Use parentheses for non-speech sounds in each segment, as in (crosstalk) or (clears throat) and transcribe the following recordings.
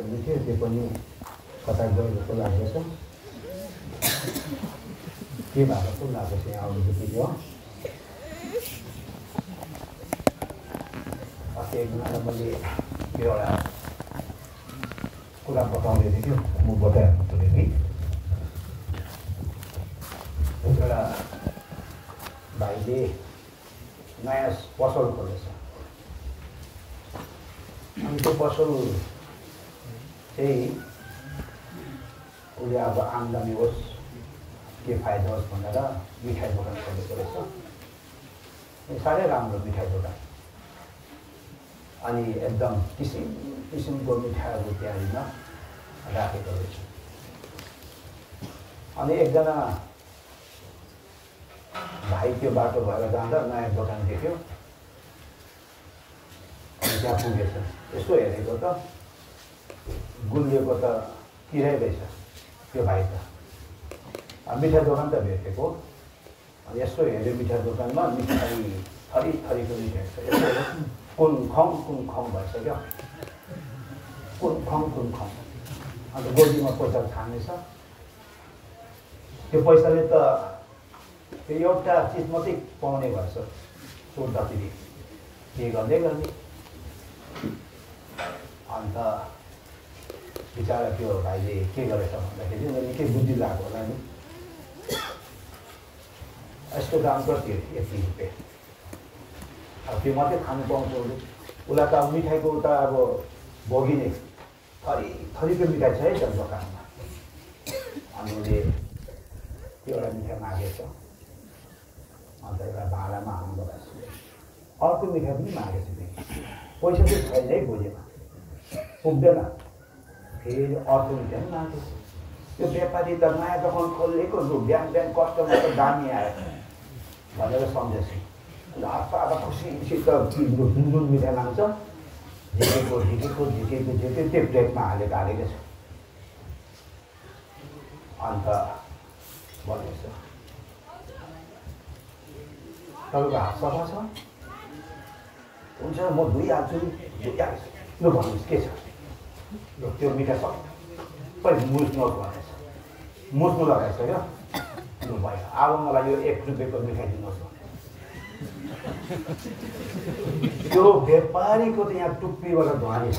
Item थियो त्यो पनि कता गयो जस्तो लाग्दैछ के भएको कुन लाग्दैछ यहाँ आउनुको हो अस्ति एकजनालाई मैले त्यो एउटा कुरा बताउँदै थियो कि म बताइहाल्नु पऱ्यो कि एउटा भाइले नयाँ पसल खोलेछ अनि त्यो पसल चाहिँ उसले अब आम्दानी होस् के फाइदा होस् भनेर मिठाई दोकान खोलेको रहेछ। साह्रै राम्रो मिठाई दोकान। अनि एकदम किसिम किसिमको मिठाईहरू तयारीमा राखेको रहेछ। अनि एकजना भाइ त्यो बाटो भएर जाँदा नयाँ दोकान देख्यो। त्यहाँ पुगेछ। यसो हेरेको त गुलिएको त किरै रहेछ? त्यो भाइ त। मिठाई दोकान त भेटेको। यसो हेऱ्यो मिठाई दोकानमा मिठाई थरी थरीको मिठाई छ। कुन खङ कुन खङ भइसक्यो? कुन खङ कुन खङ अन्त गोजीमा पैसा खानेछ। त्यो पैसाले त त्यो एउटा चिज मात्रै पाउने भएछ। सोद्धाखेरि। के गर्दै गर्ने? अन्त बिचरा त्यो भाइले के गरेछ भन्दाखेरि उसले निकै बुद्धि लागेको होला नि। यसको दाम कति यति रुपियाँ। अब त्यो मात्रै खानु पाउँछ उसले उसलाई त अब मिठाईको त अब भोगिने थरी थरीको मिठाई छ है त्यो दोकानमा। अनि उसले त्यो एउटा मिठाई मागेछ अन्त एउटा भाँडामा हाल्नु अर्को मिठाई पनि मागेछ पैसा चाहिँ छैन है भोलिमा। पुग्दैन। फेरि अर्को पनि माग्यो त्यो व्यापारी त नयाँ दोकान खोलेको लु बिहान बिहान कस्टमर त दामी आयो। भनेर सम्झेछ। हप्ता अब खुसीसित जुन मिठाई माग्छ झिकेको झिकेको झिकेको झिकेको त्यो प्लेटमा हालेको हालेको छ। अन्त भनेछ तपाईँको हात सफा छ? हुन्छ म धोइहाल्छु। धोइहाल्छु लु भन्नुहोस् के छ? त्यो मिठाई सबै मुस्नुहोस् भनेछ मुस्नु लगाएछ क्या लु भयो अब मलाई यो एक रुपियाँको मिठाई दिनुहोस् त्यो व्यापारीको त यहाँ टुप्पीबाट धुवानी छ।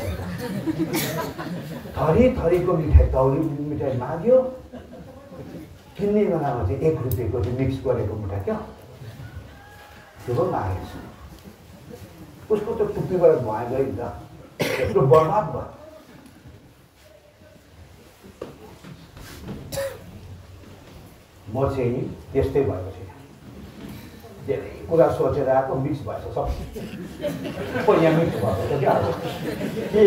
थरी थरीको मिठाई तौली मिठाई माग्यो। किन्ने बेलामा चाहिँ एक रुपियाँको चाहिँ मिक्स गरेको मिठाई क्या? त्यो पनि मागेको छ। उसको त टुप्पीबाट धुवा गयो नि त यत्रो बर्बाद भयो। म चाहिँ त्यस्तै भएको छु धेरै कुरा सोचेर आएको मिक्स भएछ सब यहाँ मिक्स भएको छ क्या? के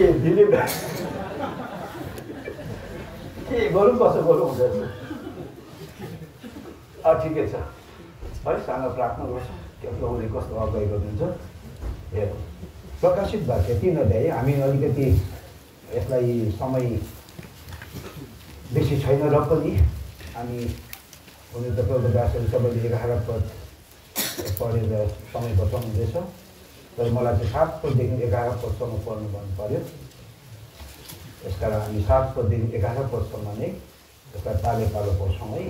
के गरौँ कसो गरौँ हुँदैछ ठिकै छ। है सानो प्रार्थना गर्छ। त्यो प्रभुले कस्तो अगाइ गरिदिन्छ हेरौँ प्रकाशित भएको किन भए हामी अलिकति यसलाई समय बेसी छैन र पनि। हामी हुनु त प्रभु दासहरू सबैले एघार पद पढेर समय बचाउनु हुँदैछ तर मलाई चाहिँ सात पददेखि एघार पदसम्म पढ्नु भन्नु पऱ्यो त्यस हामी सात पददेखि एघार पदसम्म नै यसलाई पाले पालो पढ्छौँ है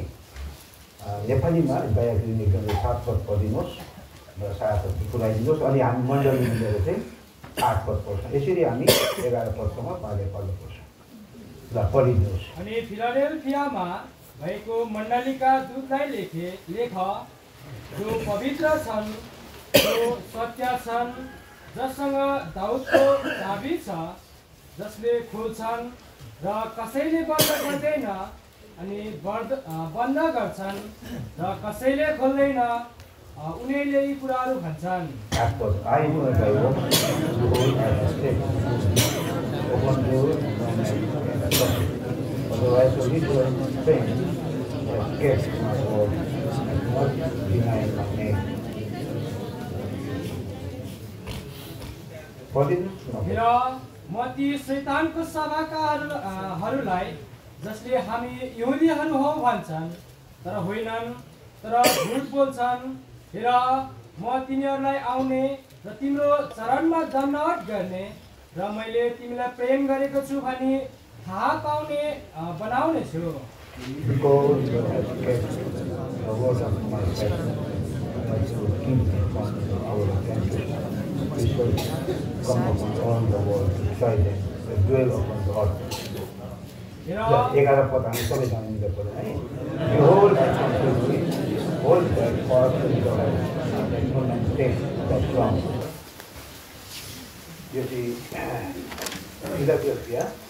नेपालीमा दया गरी एकदमै सात पद पढिदिनुहोस् र सात पद पुऱ्याइदिनुहोस्। अनि हामी मण्डली मिलेर चाहिँ आठ पद पढ्छौँ। यसरी हामी एघार पदसम्म पाले पालो पढ्छौँ ल पढिदिनुहोस्। भएको मण्डलीका दूतलाई लेखे लेख जो पवित्र छन् जो सत्य छन् जससँग दाउदको चाबी छ जसले खोल्छन् र कसैले बन्द गर्दैन अनि बन्द बन्द गर्छन् र कसैले खोल्दैन उनीहरूले यी कुराहरू भन्छन्। Act was I know that I word and not deny my र शैतानको सभाकाहरू अ, हरूलाई जसले हामी यहुदीहरू हौ भन्छन् तर होइनन् तर झुट बोल्छन् हेर म तिनीहरूलाई आउने र तिम्रो चरणमा दण्डवट गर्ने र मैले तिमीलाई प्रेम गरेको छु भनी थाहा पाउने बनाउनेछु एघार पटक सबैजना त्यो चाहिँ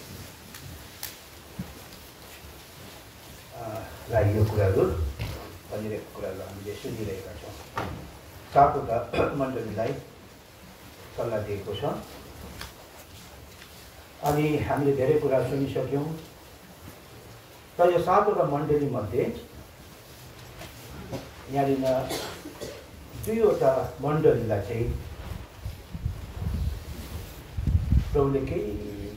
लागि यो कुराहरू भनिरहेको कुराहरू हामीले सुनिरहेका छौँ। सातवटा (clears throat) मण्डलीलाई सल्लाह दिएको छ। अनि हामीले धेरै कुरा सुनिसक्यौँ। तर यो सातवटा मण्डलीमध्ये यहाँनिर दुईवटा मण्डलीलाई चाहिँ प्रभुले केही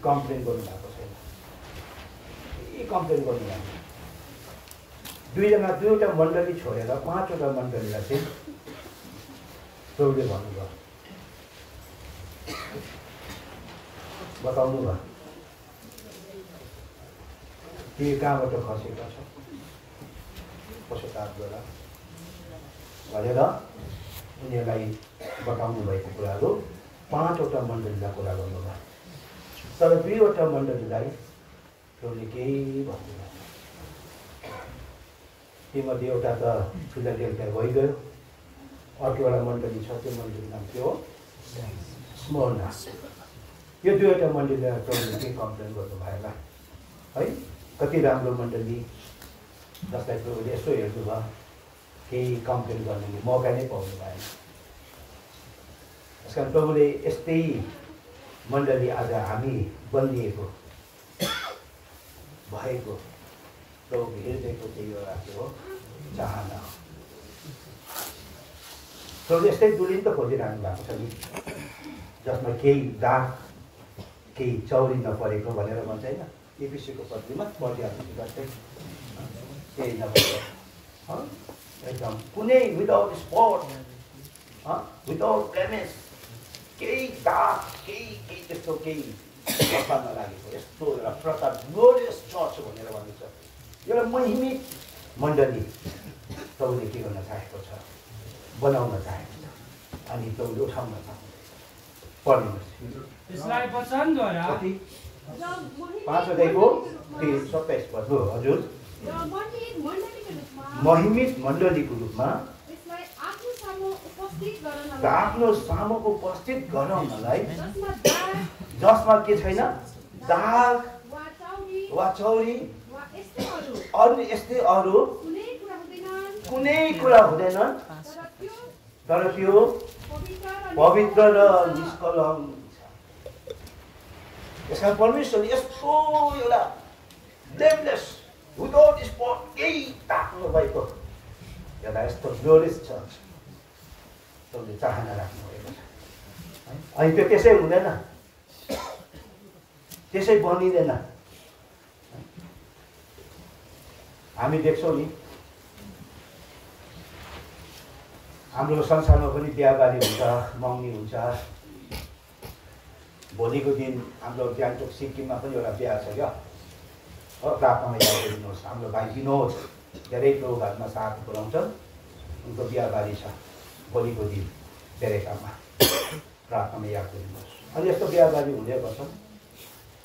कम्प्लेन गर्नुभएको छैन। केही कम्प्लेन गर्नुभएको दुईजना दुईवटा मण्डली छोडेर पाँचवटा मण्डलीलाई चाहिँ प्रभुले भन्नुभयो। बताउनु भयो। के कहाँबाट खसेका छ? पशुतापद्वारा भनेर उनीहरूलाई बताउनु भएको कुराहरू पाँचवटा मण्डलीलाई कुरा गर्नुभयो। तर दुईवटा मण्डलीलाई प्रभुले केही भन्नुभयो। तीमध्ये एउटा त फिलाडेल्फिया भइगयो। अर्को एउटा मण्डली छ त्यो मण्डली नाम के हो? स्मरणा। यो दुईवटा मण्डलीलाई प्रभुले के कम्प्लेन गर्नु भएन है कति राम्रो मण्डली जसलाई प्रभुले यसो हेर्नुभयो केही कम्प्लेन गर्ने मौका नै पाउनु भएन। त्यस कारण प्रभुले यस्तै मण्डली आज हामी बनिएको भएको प्रभुको हृदयको त्यही एउटा के चाहना हो प्रभुले यस्तै दुलिन त खोजिरहनु भएको छ नि जसमा केही दाग केही चौरी नपरेको भनेर भन्छ होइन एपिसीको पत्रीमा पढिहाल्नु जस्तै केही नपरेको? एकदम कुनै विदाउट स्पट विदाउट ब्लेमेस केही दाग केही केही त्यस्तो केही नलागेको यस्तो एउटा प्रकार ग्लोरियस चर्च भनेर भनिन्छ एउटा महिमित मण्डली प्रभुले के गर्न चाहेको छ? बनाउन चाहेको छ। अनि प्रभुले उठाउन चाहन्छ पढ्नुहोस्। पाँच अध्यायको सत्ताइस पद हो हजुर? महिमित मण्डलीको रूपमा आफ्नो सामु उपस्थित गराउनलाई जसमा के छैन? दाग वा चौरी अरू। यस्तै अरू। कुनै कुरा हुँदैन तर त्यो पवित्र र निष्कलङ्क छ यस कारण परमेश्वरले यस्तो एउटा ब्लेमलेस विदाउट स्पट केही ताक्नु भएको एउटा यस्तो ग्लोरियस छ तपाईँले चाहना राख्नुभएको छ? अनि त्यो त्यसै हुँदैन। त्यसै बनिँदैन। हामी देख्छौँ नि। हाम्रो संसारमा पनि बिहाबारी हुन्छ मगनी हुन्छ। भोलिको दिन हाम्रो गान्तोक सिक्किममा पनि एउटा बिहा छ क्या। हो प्रार्थनामा याद गरिदिनुहोस्। हाम्रो भाइ विनोद धेरै प्रोग्राममा साथ पुऱ्याउँछन्। उनको बिहाबारी छ भोलिको दिन बेरेकामा प्रार्थनामा याद गरिदिनुहोस्। अनि यस्तो बिहाबारी हुँदै गर्छन्।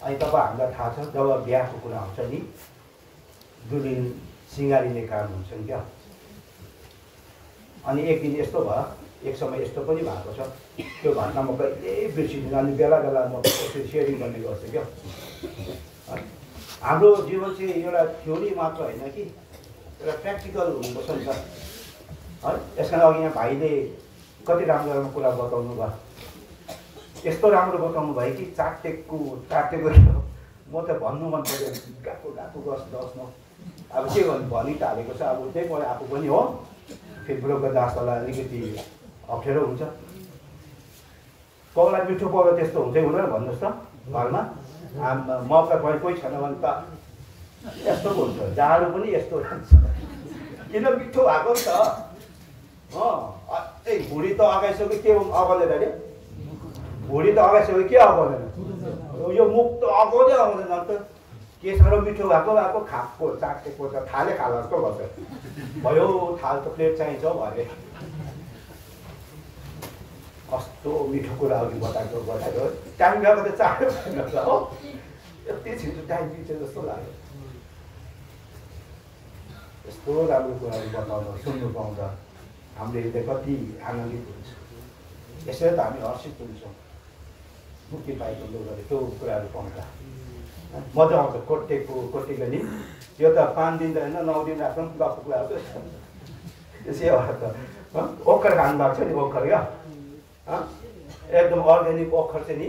अनि तपाईँ हामीलाई थाहा छ जब बिहाको कुरा आउँछ नि दुलिन सिँगारिने काम हुन्छन् क्या। अनि एक दिन यस्तो भयो एक समय यस्तो पनि भएको छ। त्यो घटना म कहिले बिर्सिँदिनँ अनि बेला बेला म सेयरिङ गर्ने गर्छु क्या। हाम्रो जीवन चाहिँ एउटा थ्योरी मात्र होइन कि एउटा प्र्याक्टिकल हुनुपर्छ नि त। है यस कारण अघि यहाँ भाइले कति राम्रो राम्रो कुरा बताउनु भयो। यस्तो राम्रो बताउनु भयो कि चाटेको चाटेको। म त भन्नु मन पऱ्यो गएको गएको गस दस न। अब के गर्नु भनि त हालेको छ अब त्यही पऱ्यो आफू पनि हो फेरि ब्रोकर दासलाई अलिकति अप्ठ्यारो हुन्छ कोहीलाई मिठो पकाएको त्यस्तो हुँदै हुँदैन भन्नुहोस् त घरमा मौका कोही कोही छैन भने त यस्तो हुन्छ जाडो पनि यस्तो रहन्छ किन मिठो भएको नि त अँ भुँडी त अगाइसक्यो के अगालेर अरे भुँडी त अगाइसक्यो के अगाउँदैन यो मुख त अगाउँदै आउँदैन अन्त के साह्रो मिठो भएको भएको खाएको चाटेको त थाले खाला जस्तो गर्छ भयो थाल त प्लेट चाहिन्छ भने कस्तो मिठो कुरा अघि बताएको बताएको टाइम गएको त चाँडो हो यति छिटो टाइम बित्छ जस्तो लाग्यो यस्तो राम्रो कुराहरू बताउँदा सुन्नु पाउँदा हामीले हृदय कति आनन्दित हुन्छ यसरी त हामी हर्षित हुन्छौँ मुक्ति पाएको लोकहरूले त्यो कुराहरू पाउँदा मजा आउँछ कोटेको कोटेको नि यो त पाँच दिन त होइन नौ दिन राख्नु पनि गएको कुरा हो त्यसै भएर त। हँ, ओखर खानु भएको छ नि ओखर क्या? हँ, एकदम अर्ग्यानिक ओखर चाहिँ नि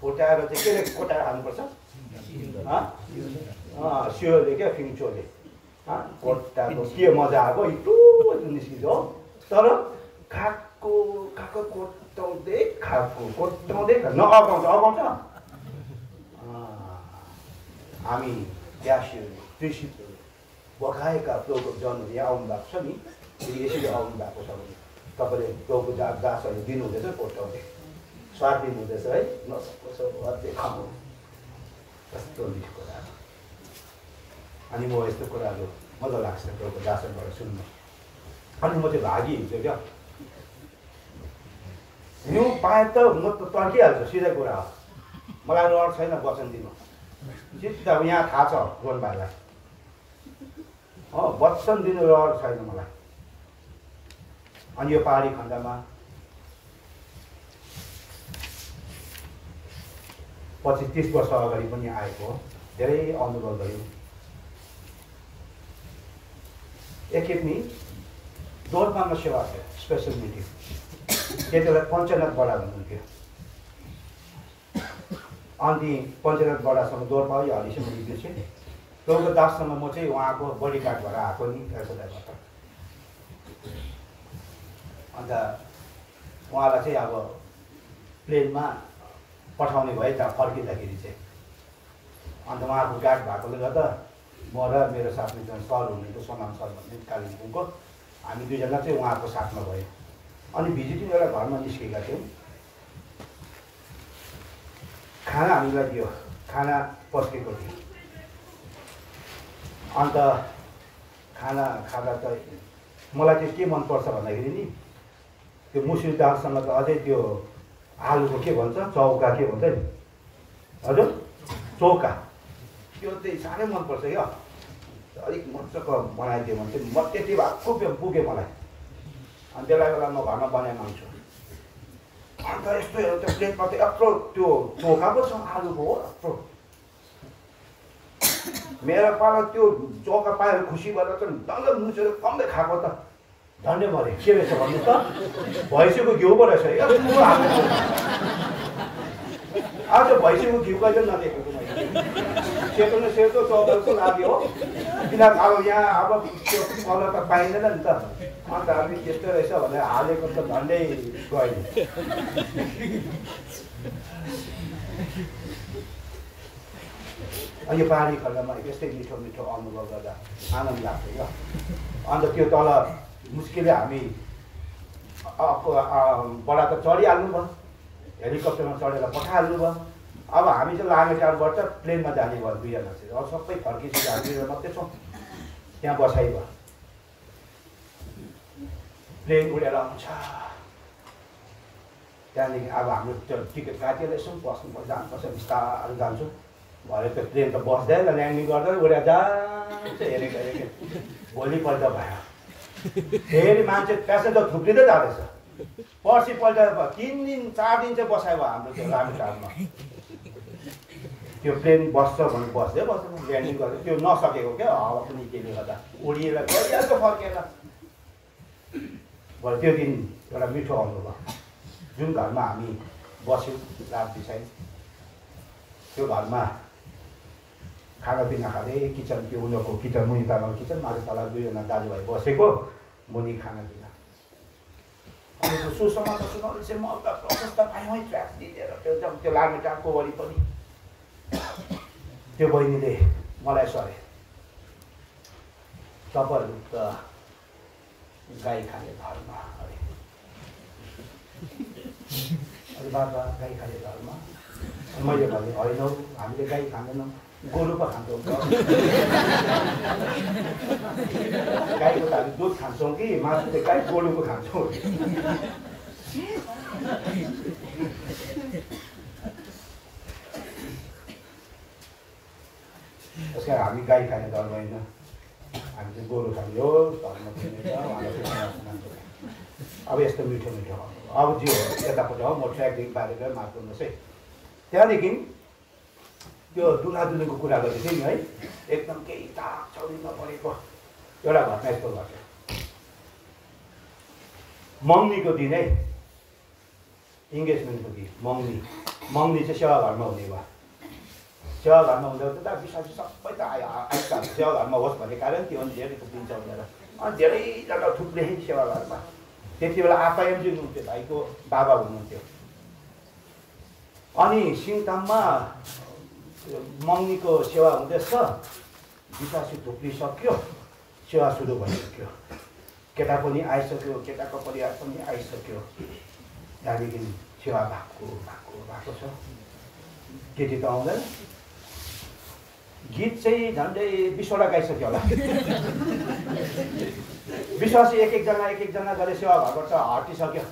फुटाएर चाहिँ केले कोटाएर खानुपर्छ? हँ? सियोले क्या फिङ्चोले। हँ, कोटाको के मजा आएको इटो निस्किन्छ हो। तर खाएको खाएको कोटाउँदै खाएको कोटाउँदै खा- नअगाउँछ अगाउँछ। हामी ग्यासहरू कृषिहरू बगाएका प्रभुको जनहरू यहाँ आउनु भएको छ नि फेरि यसरी आउनु भएको छ भने तपाईँले प्रभुको जा गाछहरू दिनुहुँदैछ कोटाउँदै स्वाद दिनुहुँदैछ है खानु कस्तो मिठो कुराहरू अनि म यस्तो कुराहरू मजा लाग्छ प्रभुको दासनबाट सुन्नु अनि म चाहिँ भागी हुन्छु क्या हिउँ पाए त म त तर्किहाल्छु सिधै कुरा हो मलाई रहर छैन वचन दिनु अब यहाँ थाहा छ रोन भाइलाई हो वचन दिनु रहर छैन मलाई अनि यो पहाडी खण्डमा पच्चिस तिस वर्ष अगाडि पनि आएको धेरै अनुभव गऱ्यौँ एकखेप नि दोलपामा सेवा थियो स्पेसल मिटिङ त्यति बेला पञ्चनाथ बडा हुनुहुन्थ्यो अनि पञ्चनाथ बडासँग दोलपा यो हलिसम्म बिर्सेँ प्रभुको दाससँग म चाहिँ उहाँको बडी गार्ड भएर आएको नि एसोदाबाट अन्त उहाँलाई चाहिँ अब प्लेनमा पठाउने भए त्यहाँ फर्किँदाखेरि चाहिँ। अन्त उहाँको गार्ड भएकोले गर्दा म र मेरो साथमा एकजना सर हुनुहुन्थ्यो सोनाम सर भन्ने कालिम्पोङको हामी दुईजना चाहिँ उहाँको साथमा भयो। अनि भिजिटिङ एउटा घरमा निस्केका थियौँ। खाना हामीलाई दियो खाना पस्केको थियो। अन्त खाना खाँदा त मलाई चाहिँ के मनपर्छ भन्दाखेरि नि त्यो मुसुरी दालसँग त अझै त्यो आलुको के भन्छ चौका के भन्छ नि? हजुर? चौका। त्यो चाहिँ साह्रै मनपर्छ क्या। अलिक मजाको बनाइदियो भने चाहिँ म त्यति भएको पुग्यो मलाई। अनि बेला बेला म घरमा बनाइ माग्छु अन्त यस्तो हेर्नु त्यो प्लेटमा त यत्रो त्यो चोखा पो छ आलुको हो यत्रो मेरो पाला त्यो चौका पाएर खुसी भएर त डल्लो मुछेर कम्मै खाएको त धन्य मरे के रहेछ भन्नु त भैँसीको घिउ पो रहेछ आज भैँसीको घिउ कहिले नदेखेको सेतो न सेतो चौधको लाग्यो हो किनभने अब यहाँ अब त्यो कलर त पाइँदैन नि त अन्त हामी त्यस्तो रहेछ भनेर हालेको त झन्डै गयो यो पहाडी खण्डमा यस्तै मिठो मिठो अनुभव गर्दा आनन्द लाग्थ्यो क्या। अन्त त्यो तल मुस्किलले हामी बडा त चढिहाल्नु भयो हेलिकप्टरमा चढेर पठाइहाल्नु भयो। अब हामी चाहिँ लामेटारबाट प्लेनमा जाने भयो दुईजना चाहिँ। अब सबै फर्किसक्यो हामी मात्रै छौँ। त्यहाँ बसाइ भयो। प्लेन उडेर आउँछ त्यहाँदेखि अब हाम्रो त्यो टिकट काटेर यसो बस्नु जानुपर्छ बिस्तारै जान्छु भरे त्यो प्लेन त बस्दैन ल्यान्डिङ गर्दा उडेर जान्छ हेरेको हेरेको भोलिपल्ट भयो फेरि मान्छे प्यासेन्जर थुप्रिँदै जाँदैछ पर्सिपल्ट तिन दिन चार दिन चाहिँ बसायो भयो हाम्रो त्यो लामिटारमा त्यो प्लेन बस्छ भने बस्दै बस्छ ल्यान्डिङ गर्दा त्यो नसकेको क्या हावा पनि त्यसले गर्दा उडिएर फर्केर भरे त्यो दिन एउटा मिठो अनुभव जुन घरमा हामी बस्यौँ रात बिसाइ त्यो घरमा खानापिना खाँदै किचन त्यो उनीहरूको किचन मुनि तल किचन माथि तल दुईजना दाजुभाइ बसेको मुनि खानापिना सुसमाचार सुनाउने चाहिँ म त प्रशस्त पाएँ ट्र्याक दिएर त्यो त्यो लाने टाढको वरिपरि त्यो बहिनीले मलाई सरे तपाईँहरू त गाई खाने धर्म अरे अरे बाबा गाई खाने अनि मैले भने होइन हौ हामीले गाई खाँदैनौँ गोरु पो खान्छौँ गाईको त हामी दुध खान्छौँ कि मासु चाहिँ गाई गोरुको खान्छौँ त्यस कारण हामी गाई खाने धर्म होइन हामी चाहिँ गोरु खाने धर्म। अब यस्तो मिठो मिठो अब जे हो यतापट्टि हो म ट्र्याकदेखि बारेर माफ गर्नुहोस् है त्यहाँदेखि त्यो दुला दुलीको कुरा गर्दै थिएँ नि है एकदम केही ताक चौरी नपरेको एउटा घटना यस्तो घट्यो मङ्गनीको दिन है इङ्गेजमेन्टको दिन मङ्गनी मङ्गनी चाहिँ सेवाघरमा हुने भयो सेवाघरमा हुँदा त विश्वासी सबै त आयो आइसक्यो सेवाघरमा होस् भन्ने कारण त्यो अनि धेरै थुप्रिन्छ भनेर अनि धेरैजना थुप्रै सेवाघरमा त्यति बेला आपाएम चाहिँ हुनुहुन्थ्यो भाइको बाबा हुनुहुन्थ्यो अनि सिङताममा मङ्गनीको सेवा हुँदैछ विश्वासी थुप्रिसक्यो सेवा सुरु भइसक्यो केटा पनि आइसक्यो केटाको परिवार पनि आइसक्यो त्यहाँदेखि सेवा भएको भएको भएको छ केटी त आउँदैन गीत चाहिँ झन्डै बिसवटा गाइसक्यो होला विश्वासी एक एकजना एक एकजना गरेर सेवा घरबाट हटिसक्यो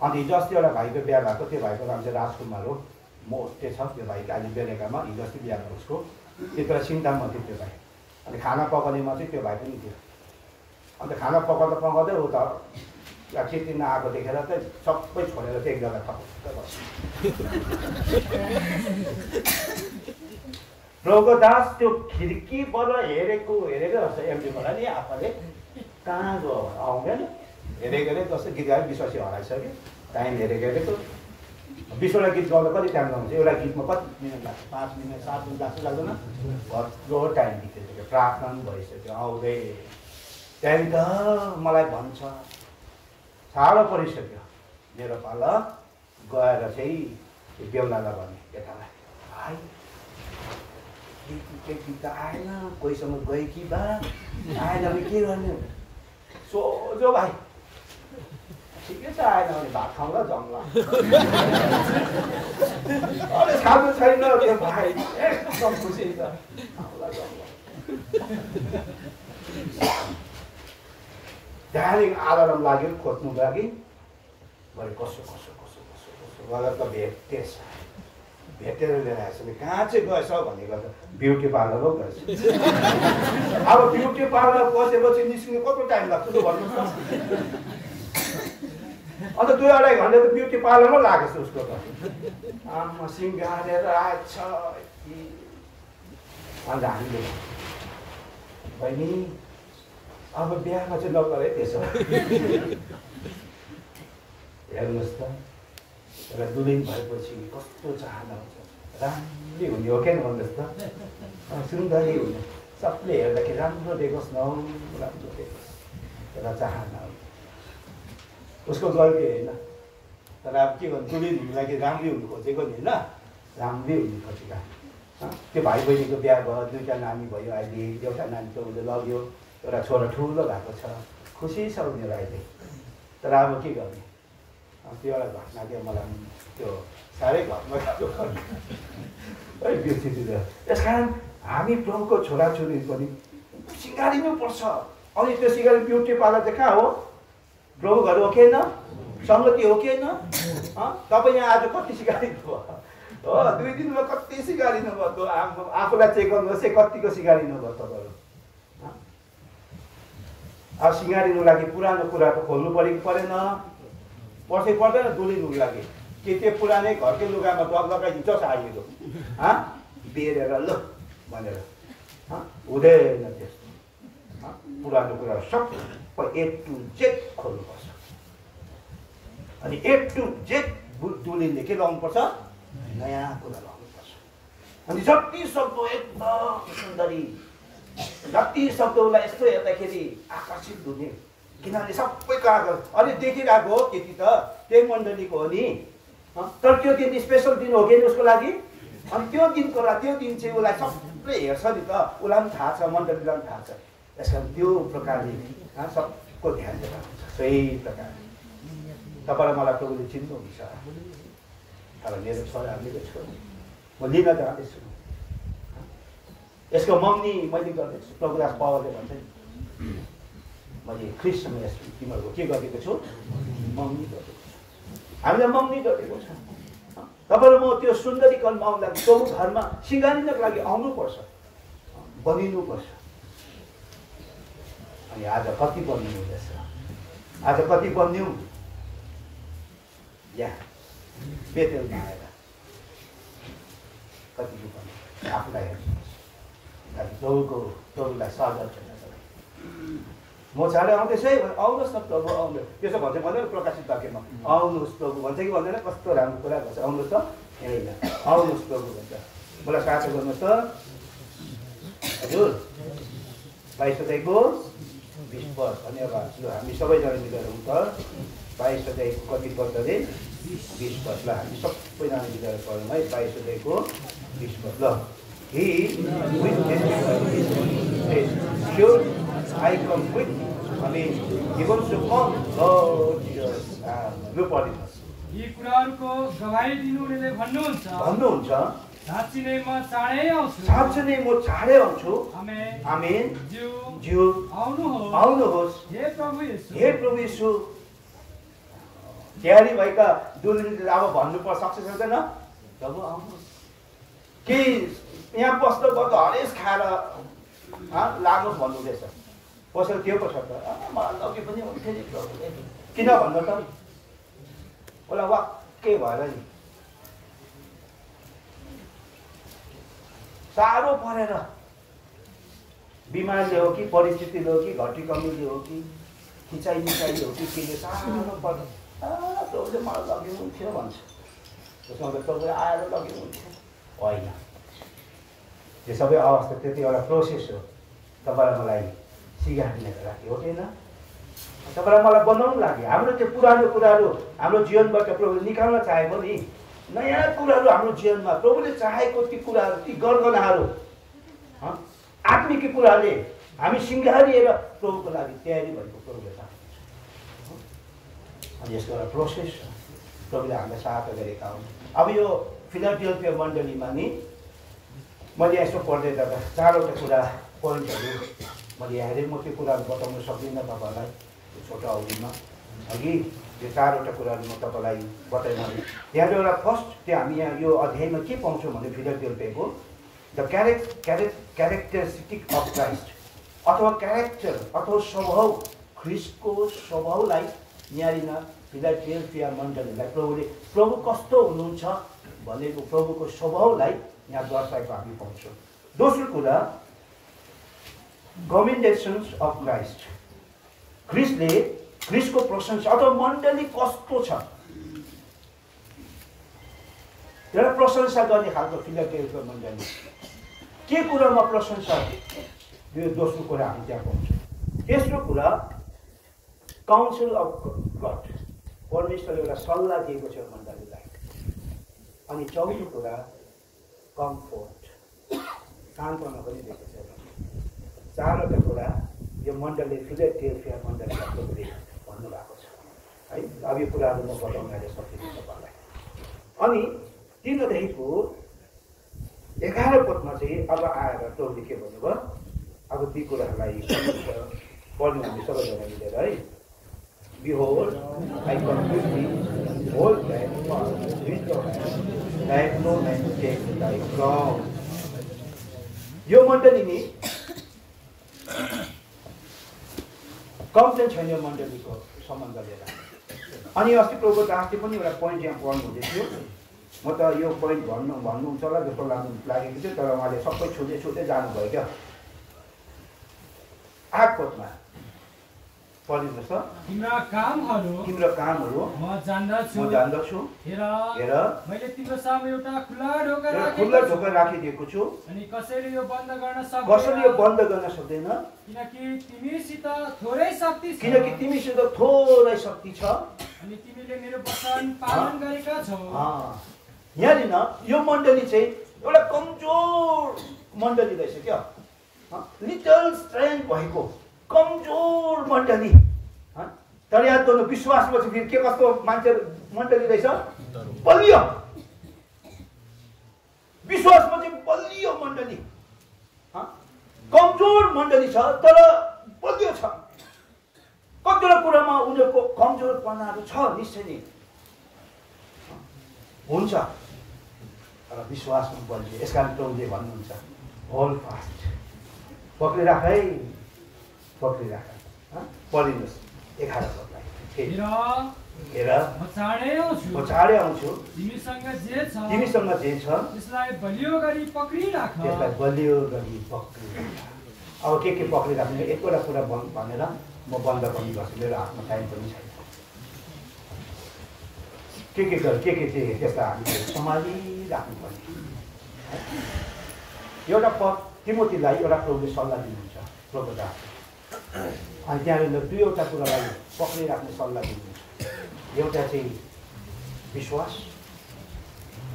अन्त हिजो अस्ति एउटा भाइको बिहा भएको त्यो भाइको नाम चाहिँ राजकुमार हो मोटे छ त्यो भाइ अहिले बेलुकामा हिजो अस्ति बिहा भएको उसको त्यति बेला सिङताममा थियो त्यो भाइ अनि खाना पकाउनेमा चाहिँ त्यो भाइ पनि थियो अन्त खाना पकाउँदा पकाउँदै ऊ त केटी नआएको देखेर चाहिँ सबै छोडेर चाहिँ एक जग्गा थप्प बस्यो प्रभुको दास त्यो खिड्कीबाट हेरेको हेरेकै रहेछ एमडीबाट नि आफूले। कहाँ गयो? आउँदैन। हेरेको हेरेको जस्तो गीत गाएर विश्वासी हराइसक्यो। टाइम हेरेको हेरेको। बिसवटा गीत गाउँदा कति टाइम लगाउँछ एउटा गीतमा कति मिनट लाग्छ? पाँच मिनट सात मिनट लाग्छ लाग्दैन? भत्रो टाइम बितिसक्यो प्रार्थना पनि भइसक्यो। आउँदै। त्यहाँदेखि मलाई भन्छ साह्रो परिसक्यो। मेरो पाला गएर चाहिँ बेहुलालाई भने केटालाई। भाइ केटी त आएन कोहीसँग गयो कि बा आएन भने के गर्ने सोझो भाइ ठिकै छ आएन भने भात खाउँला जम्ला अरे खानु छैन त्यो भाइ एकदम खुसी छ त्यहाँदेखि आलाराम लाग्यो खोज्नु लागि भरे कसो कसो कसो कसो कसो गरेर त भेटेछ भेटेर लिएर आएछ। भने कहाँ चाहिँ गएछ भनेको त ब्युटी पार्लर हो गएछ। अब ब्युटी पार्लर पसेपछि निस्किनु कति टाइम लाग्छ भन्नुहोस् अन्त दुई अढाई घन्टा त ब्युटी पार्लरमा लागेछ उसको त। आमा सिँगारेर आएछ। अन्त हामीले बहिनी अब बिहामा चाहिँ नगर त्यसो (laughs) हेर्नुहोस् त। एउटा दुलिन भएपछि कस्तो चाहना हुन्छ राम्रै हुने हो क्या भन्नुहोस् त सुन्दरी हुने सबले हेर्दाखेरि राम्रो देखोस् न राम्रो देखोस् एउटा चाहना हो उसको गल्ती होइन तर अब के गर्नु दुलिन हुनु लागि राम्रै हुनु खोजेको नि होइन राम्रै हुनु खोजेका त्यो भाइ बहिनीको बिहा भयो दुईवटा नानी भयो अहिले एउटा नानी त उसले लग्यो एउटा छोरा ठुलो भएको छ खुसी छ उनीहरू अहिले तर अब के गर्ने त्यो एउटा घटना चाहिँ मलाई त्यो साह्रै घटना है व्यक्ति त्यस कारण हामी प्रभुको छोराछोरी पनि सिँगारिनु पर्छ अनि त्यो सिँगारी ब्युटी पार्लर चाहिँ कहाँ हो प्रभु घर हो कि होइन सङ्गति हो कि होइन अँ? तपाईँ यहाँ आज कति सिँगारिनु भयो हो दुई दिनमा कति सिँगारिनु भयो त्यो आफू- आफूलाई चेक गर्नुहोस् है कतिको सिँगारिनु भयो तपाईँहरू अँ? अब सिँगारिनु लागि पुरानो कुरा त खोल्नु पऱ्यो कि परेन पर्छ कि पर्दैन दुलिनुको लागि कि? त्यो पुरानै घरकै लुगामा दग लगाइदिन्छ साडीको हँ? बेरेर ल भनेर? हुँदैन त्यस्तो? पुरानो कुरा सबै ए टु जेड खोल्नुपर्छ। अनि ए टु जेड दुलिनले के लाउनुपर्छ नयाँ कुरा लाउनुपर्छ अनि जति सक्दो एकदम सुन्दरी जति सक्दो उसलाई यस्तो हेर्दाखेरि आकर्षित हुने। किनभने सबै कागज अनि देखिरहेको हो केटी त त्यही मण्डलीको हो नि। तर त्यो दिन स्पेसल दिन हो कि उसको लागि? अनि त्यो दिनको लागि त्यो दिन चाहिँ उसलाई सबले हेर्छ नि त। उसलाई पनि थाहा छ मण्डलीलाई पनि थाहा छ। त्यस कारण त्यो प्रकारले सबको ध्यान दिएर सही प्रकारले। तपाईँलाई मलाई प्रभुले चिन्नुहुन्छ तर मेरो छोरा मेरो छोरी म लिन जाँदैछु। यसको मम्मी मैले गर्दैछु। प्रभुदास पवरले भन्छ नि। मैले ख्रिस्टमा यस तिमीहरूको के गरेको छु? मम्मी गरेको छु। हामीले मम्मी गरेको छ। तपाईँहरू म त्यो सुन्दरीकरण आउनु लागि प्रभु घरमा सिँगारिनको लागि आउनुपर्छ। बनिनुपर्छ। अनि आज कति बनिनु हुँदैछ आज कति बनियौँ? यहाँ बेतेलमा आएर कति बन्यो आफूलाई आज प्रभुको प्रभुलाई स्वागत म आउँदैछु है भने आउनुहोस् न प्रभु आउनु त्यसो भन्छ भन्दैन प्रकाशित वाक्यमा आउनुहोस् प्रभु भन्छ कि भन्दैन? कस्तो राम्रो कुरा भन्छ आउनुहोस् त। होइन आउनुहोस् प्रभु भन्छ। मलाई साथी गर्नुहोस् त। हजुर। बाइस अध्यायको बिस पद धन्यवाद। ल हामी सबैजना मिलेर उठ बाइस अध्यायको कति पद अरे बिस पद। ल हामी सबैजना मिलेर पढौँ है। बाइस अध्यायको बिस पद। ल sure I come with I mean he wants to come oh Jesus लु पढिनुहोस् यी कुराहरूको गवाई दिनुहुनेले भन्नुहुन्छ। भन्नुहुन्छ? साँच्ची नै म चाँडै आउँछु। साँच्चै नै म चाँडै आउँछु। आमेन आमेन। ज्यू। ज्यू। आउनुहोस्। आउनुहोस्। हे प्रभु येशू हे प्रभु यीशु तयारी भएका अब भन्नु सक्छ सक्दैन? प्रभु आउनुहोस्। केही यहाँ बस्दा बस्दा हरेस खाएर लाग्नुहोस् भन्नुहुँदैछ। कसैले त्यो पो छ त। लगे पनि हुन्थ्यो किन भन्नु त? उसलाई वाक्कै भएर नि। साह्रो परेर बिमारले हो कि परिस्थितिले हो कि घटी कमीले हो कि खिचाइ मिचाइले हो कि केले साह्रो पर्छ प्रभुले मलाई लगिनुहुन्थ्यो भन्छ। त्यसमा त प्रभुले आएर लगिनुहुन्थ्यो होइन। यो सबै अवस्था त्यति एउटा प्रोसेस हो। तपाईँलाई मलाई सिगार्नेको लागि हो होइन तपाईँलाई मलाई बनाउनु लागि हाम्रो त्यो पुरानो कुराहरू हाम्रो जीवनबाट प्रभुले निकाल्न चाहेको नि। नयाँ कुराहरू हाम्रो जीवनमा प्रभुले चाहेको ती कुराहरू ती गरगनाहरू आत्मिक कुराले हामी सिँगारिएर प्रभुको लागि तयारी भएको प्रभुले चाहनुहुन्छ अनि यसको एउटा प्रोसेस छ। प्रभुले हामीलाई सहायता गरेका हुन्। अब यो फिलाडेल्फिया मण्डलीमा नि मैले यसो पढ्दै जाँदा चारवटा कुरा पोइन्टहरू मैले हेरेँ म त्यो कुराहरू बताउन सक्दिनँ तपाईँहरूलाई यो छोटो अवधिमा। अघि त्यो चारवटा कुराहरू म तपाईँलाई भने यहाँ एउटा फर्स्ट त्यो हामी यहाँ यो अध्यायमा के पाउँछौँ भने फिलाडेल्फियाको the character character characteristic of Christ अथवा क्यारेक्टर अथवा स्वभाव ख्रिस्टको स्वभावलाई यहाँनिर फिलाडेल्फिया मण्डलीलाई प्रभुले प्रभु कस्तो हुनुहुन्छ भनेको प्रभुको स्वभावलाई यहाँ दर्शाएको हामी पाउँछौँ। दोस्रो कुरा कमेन्डेसन्स अफ क्राइस्ट ख्रिस्टले ख्रिस्टको प्रशंसा अथवा मण्डली कस्तो छ एउटा प्रशंसा गर्ने खालको फिलाडेल्फिया मण्डली के कुरामा प्रशंसा यो दोस्रो कुरा हामी त्यहाँ पाउँछौँ तेस्रो कुरा काउन्सिल अफ गड परमेश्वरले एउटा सल्लाह दिएको छ मण्डलीलाई अनि चौथो कुरा कम्फोर्ट सान्त्वना पनि दिएको छ चारवटा कुरा यो मण्डलले फिलाडेल्फिया मण्डलीलाई प्रभुले भन्नुभएको छ है अब यो कुराहरू म बताउन सकिनँ तपाईँलाई अनि तिन अध्यायको एघार पदमा चाहिँ अब आएर प्रभुले के भन्नुभयो अब ती कुराहरूलाई पढ्नु हामी सबैजना मिलेर है Behold. यो मण्डली नि कम्प्लेन छैन यो मण्डलीको सम्बन्ध लिएर। अनि अस्ति प्रभुको दासले पनि एउटा पोइन्ट यहाँ पढ्नु हुँदै थियो। म त यो पोइन्ट भन्नु भन्नुहुन्छ होला जस्तो लाग्नु लागेको थियो तर उहाँले सबै छुँदै छुँदै जानुभयो क्या। आठ पदमा पढिनुहोस् त तिम्रा कामहरू तिम्रो कामहरू म जान्दछु। म जान्दछु। हेर हेर। मैले तिम्रो सामु एउटा खुला ढोका एउटा खुल्ला राखेको छु। ढोका राखिदिएको छु। अनि कसैले यो बन्द गर्न कसैले यो सक्दैन बन्द गर्न सक्दैन। किनकि तिमीसित थोरै शक्ति छ। किनकि तिमीसित थोरै शक्ति छ। अनि तिमीले मेरो वचन पालन गरेका छौ। अँ, यहाँनिर यो मण्डली चाहिँ एउटा कमजोर मण्डली रहेछ क्या। लिटल स्ट्रेन्थ भएको। कमजोर मण्डली। तर दोनो विश्वासमा चाहिँ फेरि के कस्तो मान्छे मण्डली रहेछ? बलियो। विश्वासमा चाहिँ बलियो मण्डली? कमजोर मण्डली छ तर बलियो छ। कतिवटा कुरामा उनीहरूको कमजोरपनाहरू छ निश्चय नै। हुन्छ। तर विश्वासमा बलियो। यस कारण प्रभुले भन्नुहुन्छ होल फास्ट पक्रिराख है। पक्रिराख? पढिनुहोस् एघार पदलाई हेर म चाँडै आउँछु। तिमीसँग जे छ तिमीसँग जे छ त्यसलाई बलियो गरी पक्रिराख। त्यसलाई बलियो गरी पक्रिराख। अब के के पक्रिराख्ने एक दुईवटा कुरा भन् भनेर म बन्द पनि गर्छु। मेरो हातमा टाइम पनि छैन। के के गर के के चाहिँ त्यसलाई हामीले सम्हालिराख्नु पर्ने एउटा पद तिमोतीलाई एउटा प्रभुले सल्लाह दिनुहुन्छ प्रभुदा अनि त्यहाँनिर दुईवटा कुरालाई पक्रिराख्ने सल्लाह दिनुहुन्छ एउटा चाहिँ विश्वास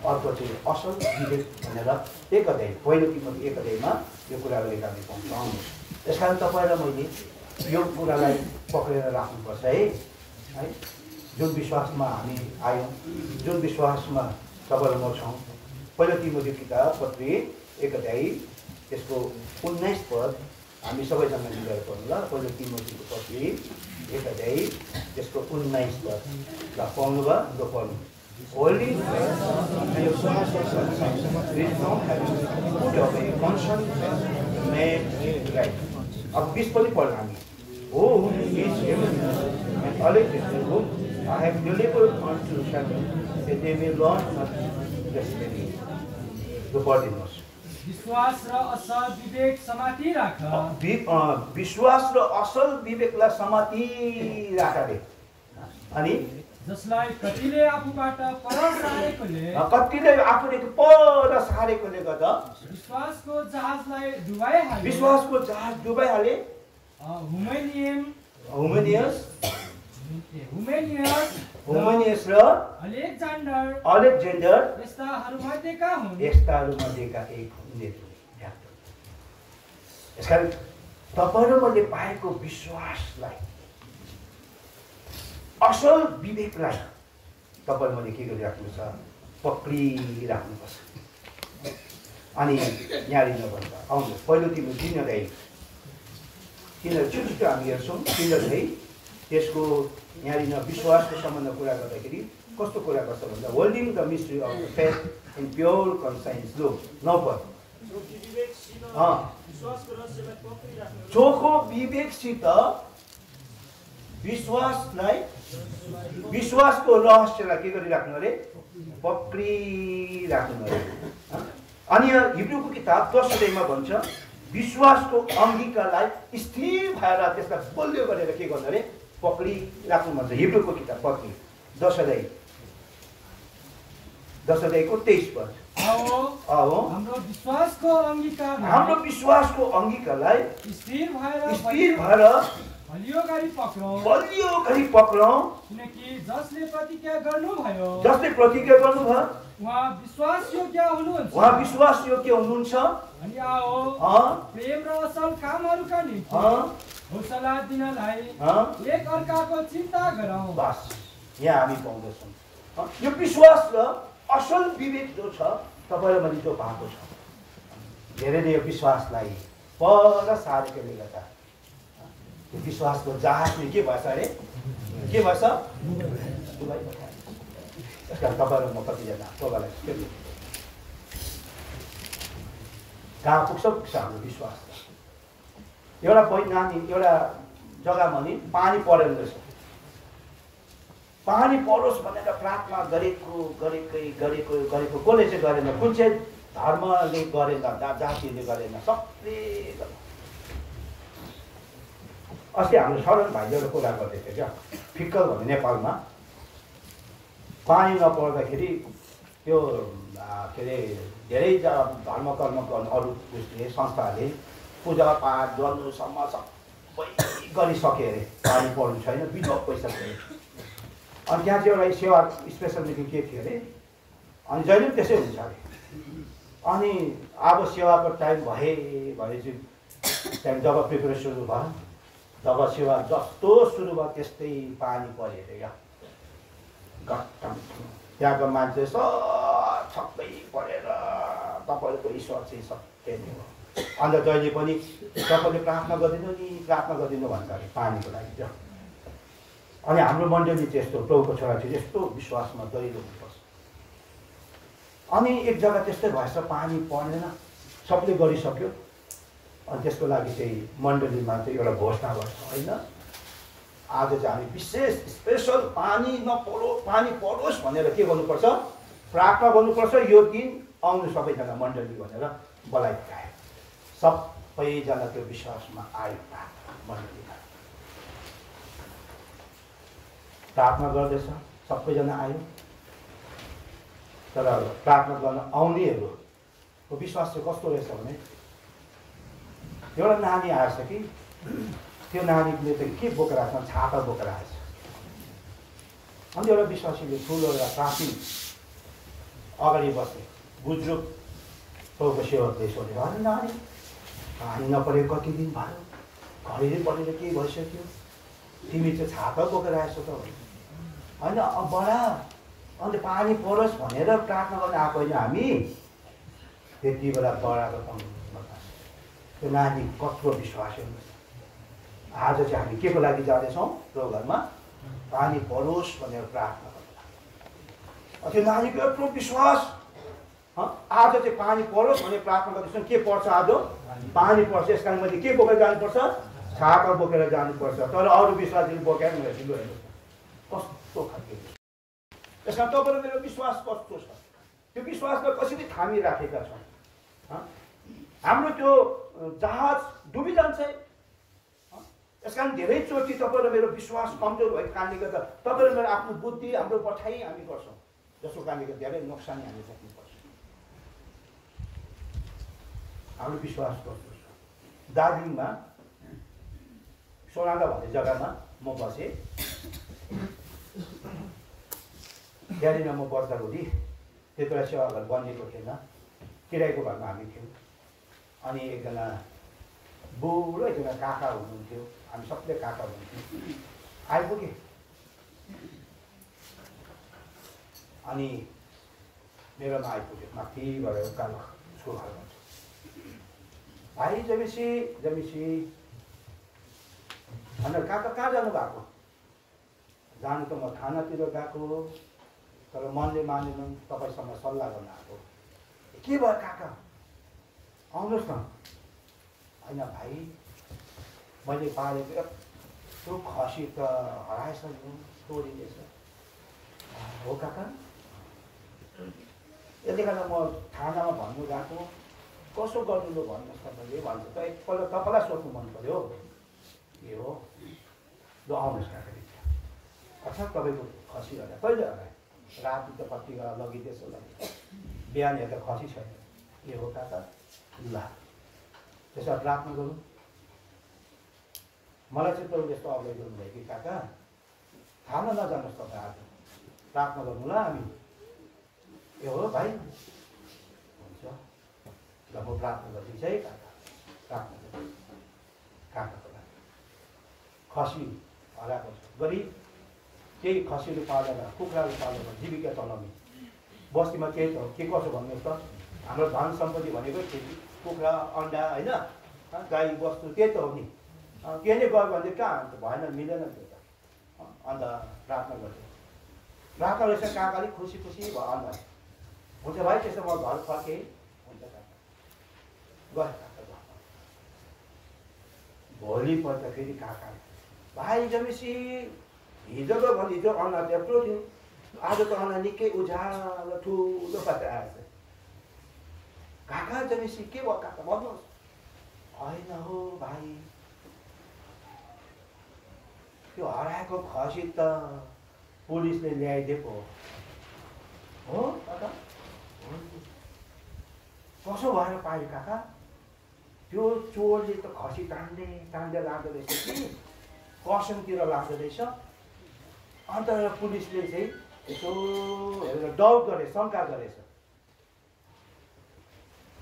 अर्को चाहिँ असल विवेक भनेर एक अध्याय पहिलो तिमीले एक अध्यायमा यो कुरालाई हामी पाउँछौँ त्यस कारण तपाईँ र मैले यो कुरालाई पक्रेर राख्नुपर्छ है। है? जुन विश्वासमा हामी आयौँ जुन विश्वासमा तपाईँ र म छौँ पहिलो तिमीले किताब पत्री एक अध्याय त्यसको उन्नाइस पद हामी सबैजना मिलेर पढौँ ल पहिलो तिमीको पत्री एक अध्याय त्यसको उन्नाइस पद ल पाउनुभयो ल पढ्नु Holy and your source of sunshine, which from heaven, put away conscience made right. अब बिस पनि पढ्नु हामी हो is heaven and elected whom I have delivered unto Satan, that they may learn not destiny. यो पढिदिनुहोस् विश्वास र असल विवेक समाति राख। विश्वास र असल विवेकलाई समाति राखले। अनि? जसलाई कतिले आफूबाट पर सारेकोले कतिले आफूले पर सारेकोले गर्दा विश्वासको जहाजलाई डुबाइहाल्यो विश्वासको जहाज डुबाइहाले। हुमेनियम। हुमेनियस। हुमेनियस हुमेनियस र अलेक्जान्डर। अलेक्जेन्डर। यस्ताहरूमध्येका हुन्? यस्ताहरूमध्येका एक हुने यस कारण तपाईँ मैले पाएको विश्वासलाई असल विवेकलाई तपाईँ मैले के गरिराख्नु छ पक्रिराख्नुपर्छ अनि यहाँनिर भन्दा आउनुहोस् पहिलो तिम्रो तिन अध्याय तिनीहरू छिटो हामी हेर्छौँ तिन त्यसको यहाँनिर विश्वासको सम्बन्ध कुरा गर्दाखेरि कस्तो कुरा गर्छ भन्दा holding the mystery of the faith in pure conscience लो नौ। चोखो विवेकसित विश्वासलाई विश्वासको रहस्यलाई के गरिराख्नु अरे पक्रिराख्नु अरे? अनि हिब्रूको किताब दस अध्यायमा भन्छ विश्वासको अङ्गीकारलाई स्थिर भएर त्यसलाई बलियो गरेर के गर्नु अरे पक्रिराख्नु भन्छ हिब्रूको किताब पक्रि दस अध्याय दस अध्यायको तेइस हो हाम्रो विश्वासको अङ्गीकार हाम्रो विश्वासको अङ्गीकारलाई स्थिर भएर स्थिर भएर बलियो गरी पक्रौँ बलियो गरी पक्रौँ किनकि जसले प्रतिज्ञा गर्नुभयो जसले प्रतिज्ञा गर्नुभयो उहाँ विश्वास योग्य हुनुहुन्छ। उहाँ विश्वास योग्य हुनुहुन्छ। अनि आओ अँ, प्रेम र असल कामहरूका निम्ति हौसला दिनलाई एक अर्काको चिन्ता गरौँ बस यहाँ हामी पाउँदछौँ। यो विश्वास र असल विवेक जो छ तपाईँलाई मैले जो पाएको छ। धेरैले यो विश्वासलाई पर सारेकोले गर्दा। अँ, यो विश्वासको जहाजले के भएछ अरे? के भएछ। त्यस कारण तपाईँ र म कतिजना तपाईँलाई? कहाँ पुग्छ? पुग्छ हाम्रो विश्वास एउटा नानी एउटा जग्गामा नि पानी परेन रहेछ। पानी परोस् भनेर प्रार्थना गरेको गरेकै गरेको गरेको कसले चाहिँ गरेन? कुन चाहिँ धर्मले गरेन जातिले गरेन? सबले। अस्ति हाम्रो शरण भाइले एउटा कुरा गर्दै थियो क्या। फिक्कल भन्ने नेपालमा। पानी नपर्दाखेरि त्यो के अरे धेरै धर्म कर्म गर्ने अरू उसले संस्थाहरूले पूजापाठ गर्नुसम्म सबै गरिसके अरे। पानी पर्नु छैन बिजोग पैसा गयो अनि त्यहाँ चाहिँ एउटा सेवा स्पेसल मिटिङ के थियो अरे? अनि जहिले पनि त्यसै हुन्छ अरे। अनि अब सेवाको टाइम भए चाहिँ त्यहाँदेखि जब प्रिपेरेसन भयो जब सेवा जस्तो सुरु भयो त्यस्तै पानी पऱ्यो अरे क्या घट्टम। त्यहाँको मान्छे सब परेर तपाईँहरूको ईश्वर चाहिँ सत्य नै हो। अन्त जहिले पनि तपाईँले प्रार्थना गरिदिनु नि प्रार्थना गरिदिनु भन्छ अरे पानीको लागि। क्या अनि हाम्रो मण्डली चाहिँ यस्तो प्रभुको छोरा चाहिँ यस्तो विश्वासमा दैलो हुनुपर्छ। अनि एक जग्गा त्यस्तै भएछ पानी परेन सबले गरिसक्यो। अनि त्यसको लागि चाहिँ मण्डलीमा चाहिँ एउटा घोषणा गर्छ होइन? आज चाहिँ हामी विशेष स्पेसल पानी नपरो पानी परोस् भनेर के गर्नुपर्छ? प्रार्थना गर्नुपर्छ यो दिन आउनु सबैजना मण्डली भनेर बोलाइपुऱ्यायो सबैजना त्यो विश्वासमा आयो प्रार्थना मण्डलीमा प्रार्थना गर्दैछ सबैजना आयो। तर प्रार्थना गर्न आउनेहरूको विश्वास चाहिँ कस्तो रहेछ भने एउटा नानी आएछ कि त्यो नानीले त के बोकेर आएछ छाता बोकेर आएछ अनि एउटा विश्वासीले ठुलो एउटा साथी अगाडि बस्ने बुजुर्ग प्रभुको सेवकले सोध्यो अरे नानी पानी नपरेको कति दिन भयो? घरिले पढेर के भइसक्यो? तिमी चाहिँ छाता बोकेर आएछौ त होइन बडा। अन्त पानी परोस् भनेर प्रार्थना गर्न आएको होइन हामी। त्यति बेला बडाको त्यो नानी कत्रो विश्वास आज चाहिँ हामी के को लागि जाँदैछौँ त्यो घरमा? पानी परोस् भनेर प्रार्थना गर्नु। त्यो नानीको यत्रो विश्वास। आज चाहिँ पानी परोस् भनेर प्रार्थना गर्दैछौँ। के पर्छ आज? पानी पर्छ। यस कारण मैले के बोकेर जानुपर्छ? छाका बोकेर जानुपर्छ। तर अरू विश्वासले बोकेर हेर्नु कस्तो खालको त्यस कारण तपाईँहरू मेरो विश्वास कस्तो छ? त्यो विश्वासलाई कसरी थामिराखेका छौँ हाम्रो त्यो जहाज डुबिजान्छ। यस कारण धेरैचोटि तपाईँ र मेरो विश्वास कमजोर भएको कारणले गर्दा तपाईँ र मेरो आफ्नो बुद्धि हाम्रो पठाइ हामी गर्छौँ। जसको कारणले गर्दा धेरै नोक्सानी हामी सक्नुपर्छ हाम्रो विश्वास कस्तो छ? दार्जिलिङमा सोनादा भन्ने जग्गामा म बसेँ। त्यहाँनिर म बस्दाखेरि त्यति बेला सेवा घर बनिएको थिएन। किरायको घरमा हामी थियौँ। अनि एकजना बुढो एकजना काका हुनुहुन्थ्यो। हामी सबले काका हुनुहुन्थ्यो आइपुगेँ। अनि मेरोमा आइपुग्यो माथिबाट उकालो छोरा भाइ जमेसी जमेसी। भनेर काका कहाँ जानु भएको जानु त म थानातिर गएको तर मनले मानेनन् तपाईँसँग सल्लाह गर्न आएको के भयो काका? आउनुहोस् न। होइन भाइ मैले पालेको यत्रो खसी त हराएछ नि तोडिँदैछ। हो काका? यति गर्दा म थानामा भन्नु गएको कसो गर्नु ल भन्नुहोस् तपाईँले भन्छ त एकपल्ट तपाईँलाई सोध्नु मन पऱ्यो के हो? ल आउनुहोस् काका। अच्छा तपाईँको खसी हरायो कहिले हरायो राति त कति लगिदिएछ लगे बिहान हेर्दा खसी छैन के हो काका ल त्यसो प्रार्थना गरौँ मलाई चाहिँ तपाईँ यस्तो अगाडि गर्नुभयो कि काका थाहा नजानुहोस् तपाईँ आज प्रार्थना गर्नु ल हामी ए हो भाइ हुन्छ ल म प्रार्थना गरिदिन्छु है काका प्रार्थना गर्छु काकाको लागि खसी हराएको छ गरिब केही खसीहरू पालेर कुखुराहरू पालेर जीविका चलाउने बस्तीमा केही के कसो भन्नुहोस् त? हाम्रो धन सम्पत्ति भनेको खेती कुखुरा अन्डा होइन? गाई बस्तु त्यही त हो नि। के नै गयो भने कहाँ अन्त भएन मिलेन त्यो त। अन्त प्रार्थना गर्छु। प्रार्थना रहेछ काकाले खुसी खुसी भयो अन्त हुन्छ भाइ त्यसो म घर फर्केँ। हुन्छ काका गएँ काका भोलिपल्ट फेरि काका भाइ जमेसी हिजोको भने हिजो अनुहार त्यत्रो थियो। आज त अनुहार निकै उज्यालो ठुलो पात्र आएछ। काका जमेसी के भयो काका? भन्नुहोस्। होइन हो भाइ। त्यो हराएको खसी त पुलिसले ल्याइदिएको हो। काका? कसो भएर पायो काका? त्यो चोरले त खसी तान्दै तान्दै लाँदो रहेछ कि? कसमतिर लाँदो रहेछ। अन्त पुलिसले चाहिँ यसो हेरेर डाउट गरे शङ्का गरेछ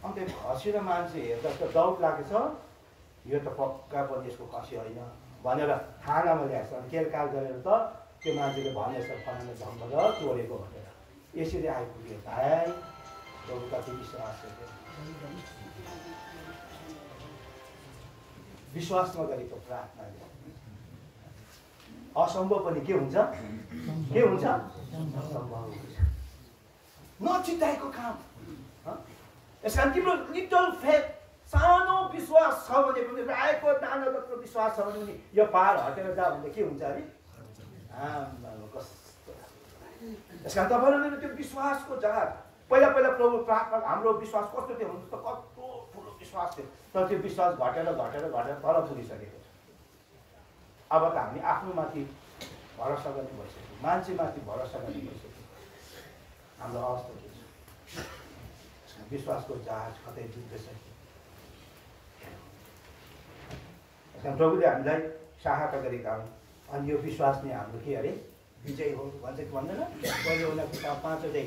अन्त खसी र मान्छे हेर्दा त डाउट लागेछ। यो त पक्का पनि यसको खसी होइन भनेर थानामा ल्याएछ केलकाल गरेर त त्यो मान्छेले भनेछ फलाना ढङ्ग र चोरेको भनेर। यसरी आइपुग्यो भाइ। कति विश्वास विश्वास नगरेको प्रार्थनाले असम्भव पनि के हुन्छ? के हुन्छ? नचिताएको काम। यस कारण तिम्रो लिटल फेथ सानो विश्वास छ भने पनि दाना जत्रो विश्वास छ भने पनि यो पार हटेर जा भने के हुन्छ अरे? कस्तो। यस कारण तपाईँहरूले त्यो विश्वासको जहाज पहिला पहिला प्रभु प्रार्थना हाम्रो विश्वास कस्तो थियो भन्नु त कस्तो ठुलो विश्वास थियो। तर त्यो विश्वास घटेर घटेर घटेर तल पुगिसकेको। अब त हामी आफ्नो माथि भरोसा गर्ने भइसक्यो। मान्छेमाथि भरोसा गर्ने भइसक्यो। हाम्रो अवस्था के छ? विश्वासको जहाज कतै डुब्दैछ प्रभुले हामीलाई सहायता गरेका हुन्। अनि यो विश्वास नै हाम्रो के अरे? विजय हो। भन्छ कि भन्दैन? पहिले उसलाई किताब पाँचवटै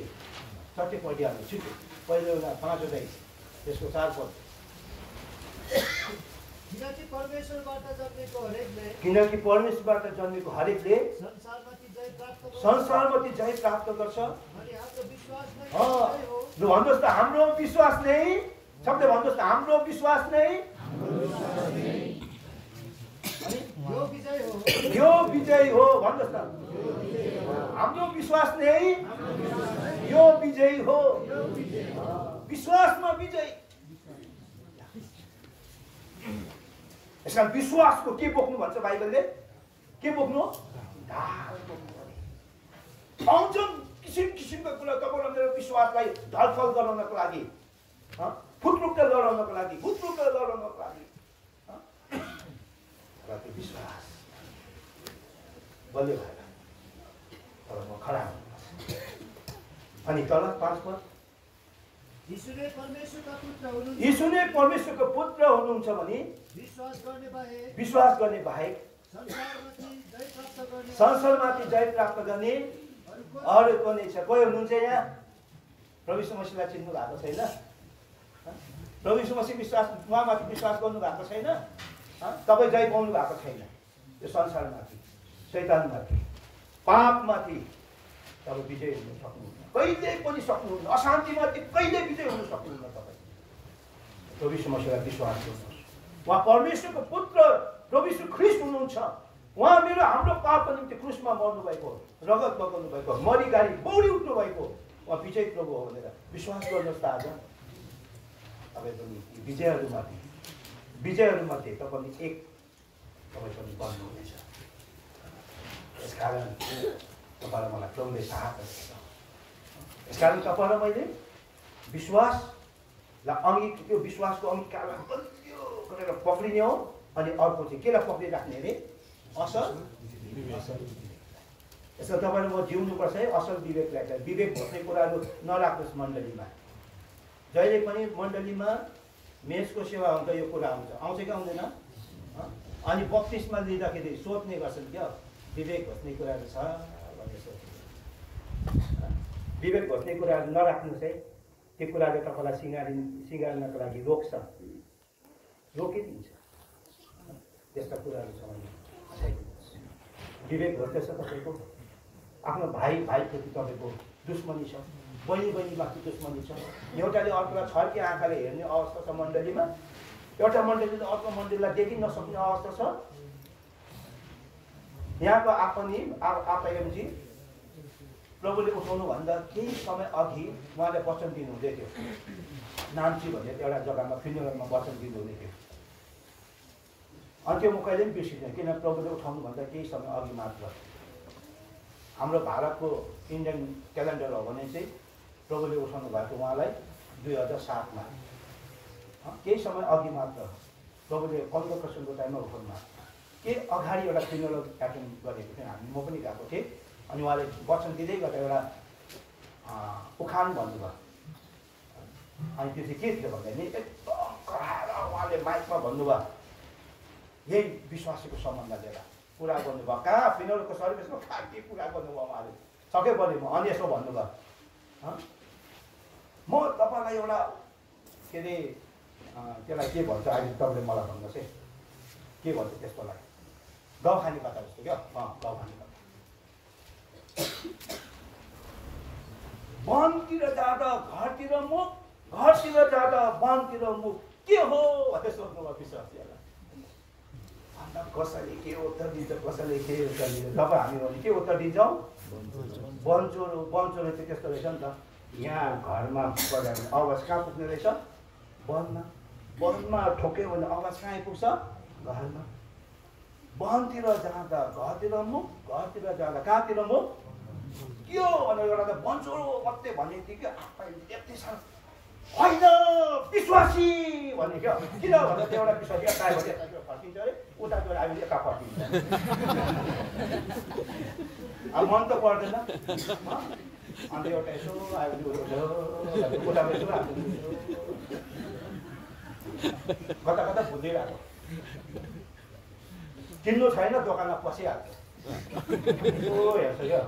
सट्टै पढिहाल्नु छिटो पहिले उसलाई पाँचवटै त्यसको चार पद किनकि परमेश्वरबाट जन्मेको हरेकले हरेकले संसारमाथि जय प्राप्त गर्छ। भन्नुहोस् त हाम्रो विश्वास नै सबले भन्नुहोस् त हाम्रो विश्वास नै यो विजय हो। भन्नुहोस् त। हाम्रो विश्वास नै यो विजय हो। विश्वासमा विजय। यस कारण विश्वासको के बोक्नु भन्छ बाइबलले के बोक्नु ढाल बोक्नु। आउँछन् किसिम किसिमका कुरा तपाईँलाई मेरो विश्वासलाई ढलफल गराउनको लागि? फुटरुक्क लडाउनको लागि फुटरुक्क लडाउनको लागि? र त्यो विश्वास बलियो भएर तर म खडा अनि तल पाँच पद यीशुले परमेश्वरका पुत्र हुनुहुन्छ यीशु नै परमेश्वरको पुत्र हुनुहुन्छ भने विश्वास गर्ने बाहेक संसारमाथि जय प्राप्त गर्ने अरू कोही पनि छ। कोही हुनुहुन्छ यहाँ? प्रभु यीशु मसीहलाई चिन्नु भएको छैन? प्रभु मसीह विश्वास उहाँमाथि विश्वास गर्नु भएको छैन? तपाईँ जय पाउनु भएको छैन। यो संसारमाथि शैतानमाथि पापमाथि। तपाईँ विजय हुन सक्नुहुन्न कहिले पनि सक्नुहुन्न। अशान्तिमाथि कहिले विजय हुन सक्नुहुन्न तपाईँ। यीशु मसीहलाई विश्वास गर्नुहोस् उहाँ परमेश्वरको पुत्र यीशु ख्रिस्ट हुनुहुन्छ। उहाँ मेरो हाम्रो पापको निम्ति क्रुसमा मर्नु भएको रगत बगाउनु भएको मरि गाडी बौडी उठ्नु भएको उहाँ विजय प्रभु हो भनेर विश्वास गर्नुहोस् त आज। तपाईँ पनि यी विजयहरूमाथि विजयहरूमध्ये तपाईँ एक तपाईँ पनि बन्नुहुनेछ यस कारण तपाईँलाई मलाई प्रभुले सहायता यस कारण तपाईँ र मैले विश्वासलाई अङ्गी त्यो विश्वासको अङ्गीकारलाई बलियो गरेर पक्रिने हो अनि अर्को चाहिँ केलाई पक्रिराख्ने अरे? असल यसो तपाईँले म जिउनुपर्छ है असल विवेकलाई विवेक भन्ने कुराहरू नराख्नुहोस् मण्डलीमा। जहिले पनि मण्डलीमा मेषको सेवा हुन्छ यो कुरा आउँछ आउँछ कि आउँदैन? अनि बत्तिसमा लिँदाखेरि सोध्ने गर्छन् क्या। विवेक घोच्ने कुराहरू छ। विवेक घोच्ने कुराहरू नराख्नुहोस् है। त्यो कुराले तपाईँलाई सिँगारि सिँगार्नको लागि रोक्छ। रोकिदिन्छ त्यस्ता कुराहरू छ भने विवेक घोच्दैछ तपाईँको आफ्नो भाइ भाइप्रति तपाईँको दुश्मनी छ। बहिनी बहिनीमाथि दुश्मनी छ। एउटाले अर्कोलाई छर्के आँखाले हेर्ने अवस्था छ मण्डलीमा। एउटा मण्डलीले अर्को मण्डलीलाई देखि नसक्ने अवस्था छ। यहाँको आफनी आपाएमजी प्रभुले उठाउनुभन्दा केही समय अघि उहाँले वचन दिनुहुँदै थियो। नाम्ची भन्ने एउटा जग्गामा फिनोरमा वचन दिनुहुँदै थियो। अनि त्यो म कहिले पनि बिर्सिँदैन किन प्रभुले उठाउनुभन्दा केही समय अघि मात्र। हाम्रो भारतको इन्डियन क्यालेन्डर हो भने चाहिँ प्रभुले उठाउनु भएको उहाँलाई दुई हजार सातमा। केही समय अघि मात्र प्रभुले कन्भोकेसनको टाइममा उठाउनु भएको के अगाडि एउटा फिनल एटेन्ड गरेको थियो हामी? म पनि गएको थिएँ। अनि उहाँले वचन दिँदै गर्दा एउटा उखान भन्नुभयो। अनि त्यो चाहिँ के थियो भन्दाखेरि एकदम कराएर उहाँले माइकमा भन्नुभयो। यही विश्वासीको सम्बन्ध लिएर। कुरा गर्नुभयो कहाँ? फिनलको सर्भिसमा कहाँ? के कुरा गर्नुभयो उहाँले? सके पनि म अनि यसो भन्नुभयो? म तपाईँलाई एउटा के अरे त्यसलाई के भन्छ अहिले तपाईँले मलाई भन्नुहोस् है। के भन्छ त्यसको लागि? गाउँ खाने कथा जस्तो क्या? अँ गाउँ खाने कथा। वनतिर जाँदा घरतिर मुख घरतिर जाँदा वनतिर मुख। के हो? भनेर सोध्नुभयो विश्वासीहरूलाई अन्त कसैले के उत्तर दिन्छ कसैले के उत्तर दिन्छ? जब हामी भने के उत्तर दिन्छौँ? वनचोर वनचोर चाहिँ त्यस्तो रहेछ नि त। यहाँ घरमा भने आवाज कहाँ पुग्ने रहेछ? वनमा वनमा ठोक्यो भने आवाज कहाँ आइपुग्छ? घरमा। वनतिर जाँदा घरतिर मुख घरतिर जाँदा कहाँतिर मुख? के हो भनेर एउटा वनचोर मात्रै भन्ने कि आफै यति साह्रो होइन विश्वासी भन्ने क्या किन भन्दा त्यो एउटा विश्वासी यता यता फर्किन्छ अरे उता गएर हामी यता फर्किन्छ अब मन त पर्दैन? अन्त एउटा यसो आयो भने उता यसो कता कता भुल्दै गएको किन्नु छैन दोकानमा पसिहाल्छ हेर्छ क्या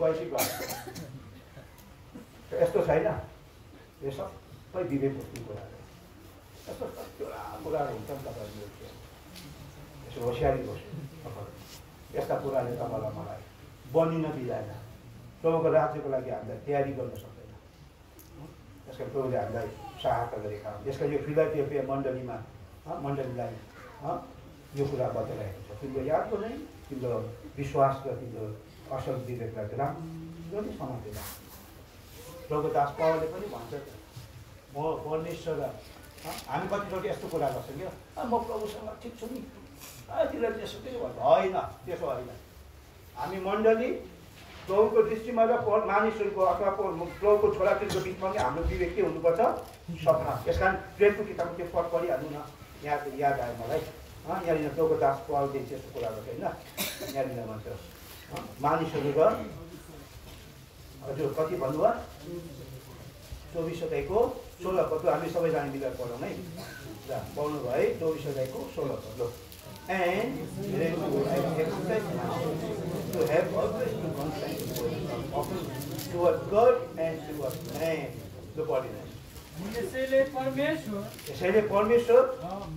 गयो यस्तो छैन। यो सबै विवेक कुराहरू यस्तो कतिवटा कुराहरू हुन्छ नि तपाईँहरूले। यसो होसियारी बस्नु तपाईँहरू। यस्ता कुराले तपाईँलाई मलाई बनिन दिँदैन। प्रभुको राज्यको लागि हामीलाई तयारी गर्न सक्दैन। यसका प्रभुले हामीलाई सहायता गरेका हुन्। यसका यो फिलाटेपिया मण्डलीमा मण्डलीलाई यो कुरा बताइरहेको छ। तिम्रो याद गर्नै तिम्रो विश्वास र तिम्रो असल विवेकलाई चाहिँ राम्ररी समातेर प्रभु दास पावलले पनि भन्छ म परमेश्वर हँ, हामी कतिचोटि यस्तो कुरा गर्छौँ क्या? "आ, म प्रभुसँग ठिक छु नि। त्यसलाई त्यसो के भन्छ होइन त्यसो होइन। हामी मण्डली प्रभुको दृष्टिमा र मानिसहरूको अथवा प्रभुको छोराछोरीको बिचमा पनि हाम्रो विवेक के हुनुपर्छ। सफा यस कारण प्रेमको किताबको त्यो पद पढिहाल्नु न त याद आयो मलाई। यहाँनिर प्रभुको दास पावलले त्यस्तो कुरा गर्छ होइन? यहाँनिर भन्छ। हँ, मानिसहरू र हजुर कति भन्नुभयो? चौबिस अध्यायको सोह्र पद हामी सबैजना मिलेर पढौँ है। ल पढ्नु भयो है चौबिस अध्यायको सोह्र पद have always to conscience often toward God and यसैले परमेश्वर यसैले परमेश्वर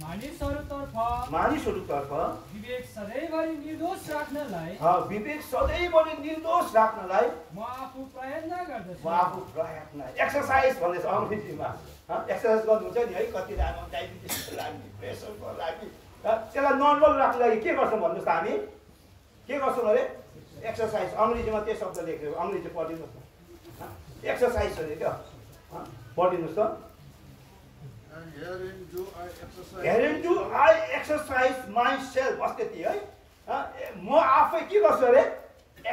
मानिसहरूतर्फ मानिसहरूतर्फ विवेक सधैँभरि निर्दोष राख्नलाई विवेक सधैँभरि निर्दोष राख्नलाई म आफू प्रयत्न म गर्दछु आफू प्रयत्न एक्सर्साइज भन्दैछ अङ्ग्रेजीमा। एक्सर्साइज गर्नुहुन्छ नि है कति राम्रो डायबिटिसको लागि प्रेसरको लागि त्यसलाई नर्मल राख्नु लागि के गर्छौँ भन्नुहोस् त हामी? के गर्छौँ अरे? एक्सर्साइज अङ्ग्रेजीमा त्यो शब्द लेखेको अङ्ग्रेजी पढिदिनुहोस् न। एक्सर्साइज अरे क्या पढिदिनुहोस् त। है? म आफै के गर्छु अरे?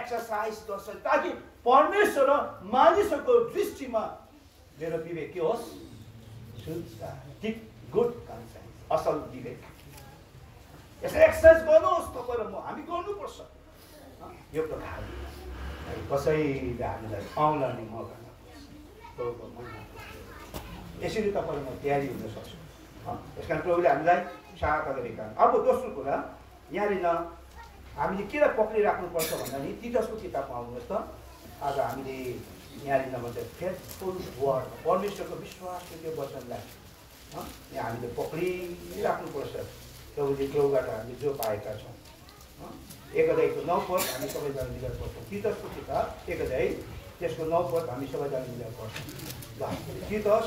एक्सर्साइज गर्छु। ताकि परमेश्वर मानिसहरूको दृष्टिमा मेरो विवेक के होस्? गुड असल विवेक। यसरी एक्सर्साइज म। हामी गर्नुपर्छ। यो कसैले हामीलाई मौका नदियोस्। यसरी तपाईँ म तयारी हुन सक्छु त्यस कारण प्रभुले हामीलाई सहायता गरेका। अब दोस्रो कुरा यहाँनिर हामीले किन पक्रिराख्नुपर्छ भन्दा नि तितसको किताबमा आउनुहोस् त आज हामीले यहाँनिर भन्छ फेथफुल वर्ड परमेश्वरको विश्वास त्यो वचनलाई यहाँ हामीले पक्रिराख्नुपर्छ प्रभुले प्रभुबाट हामीले जो पाएका छौँ एक अध्यायको नौ पद हामी सबैजना मिलेर पढ्छौँ तितसको किताब एक अध्याय त्यसको नौ पद हामी सबैजना मिलेर पढ्छौँ ल तितस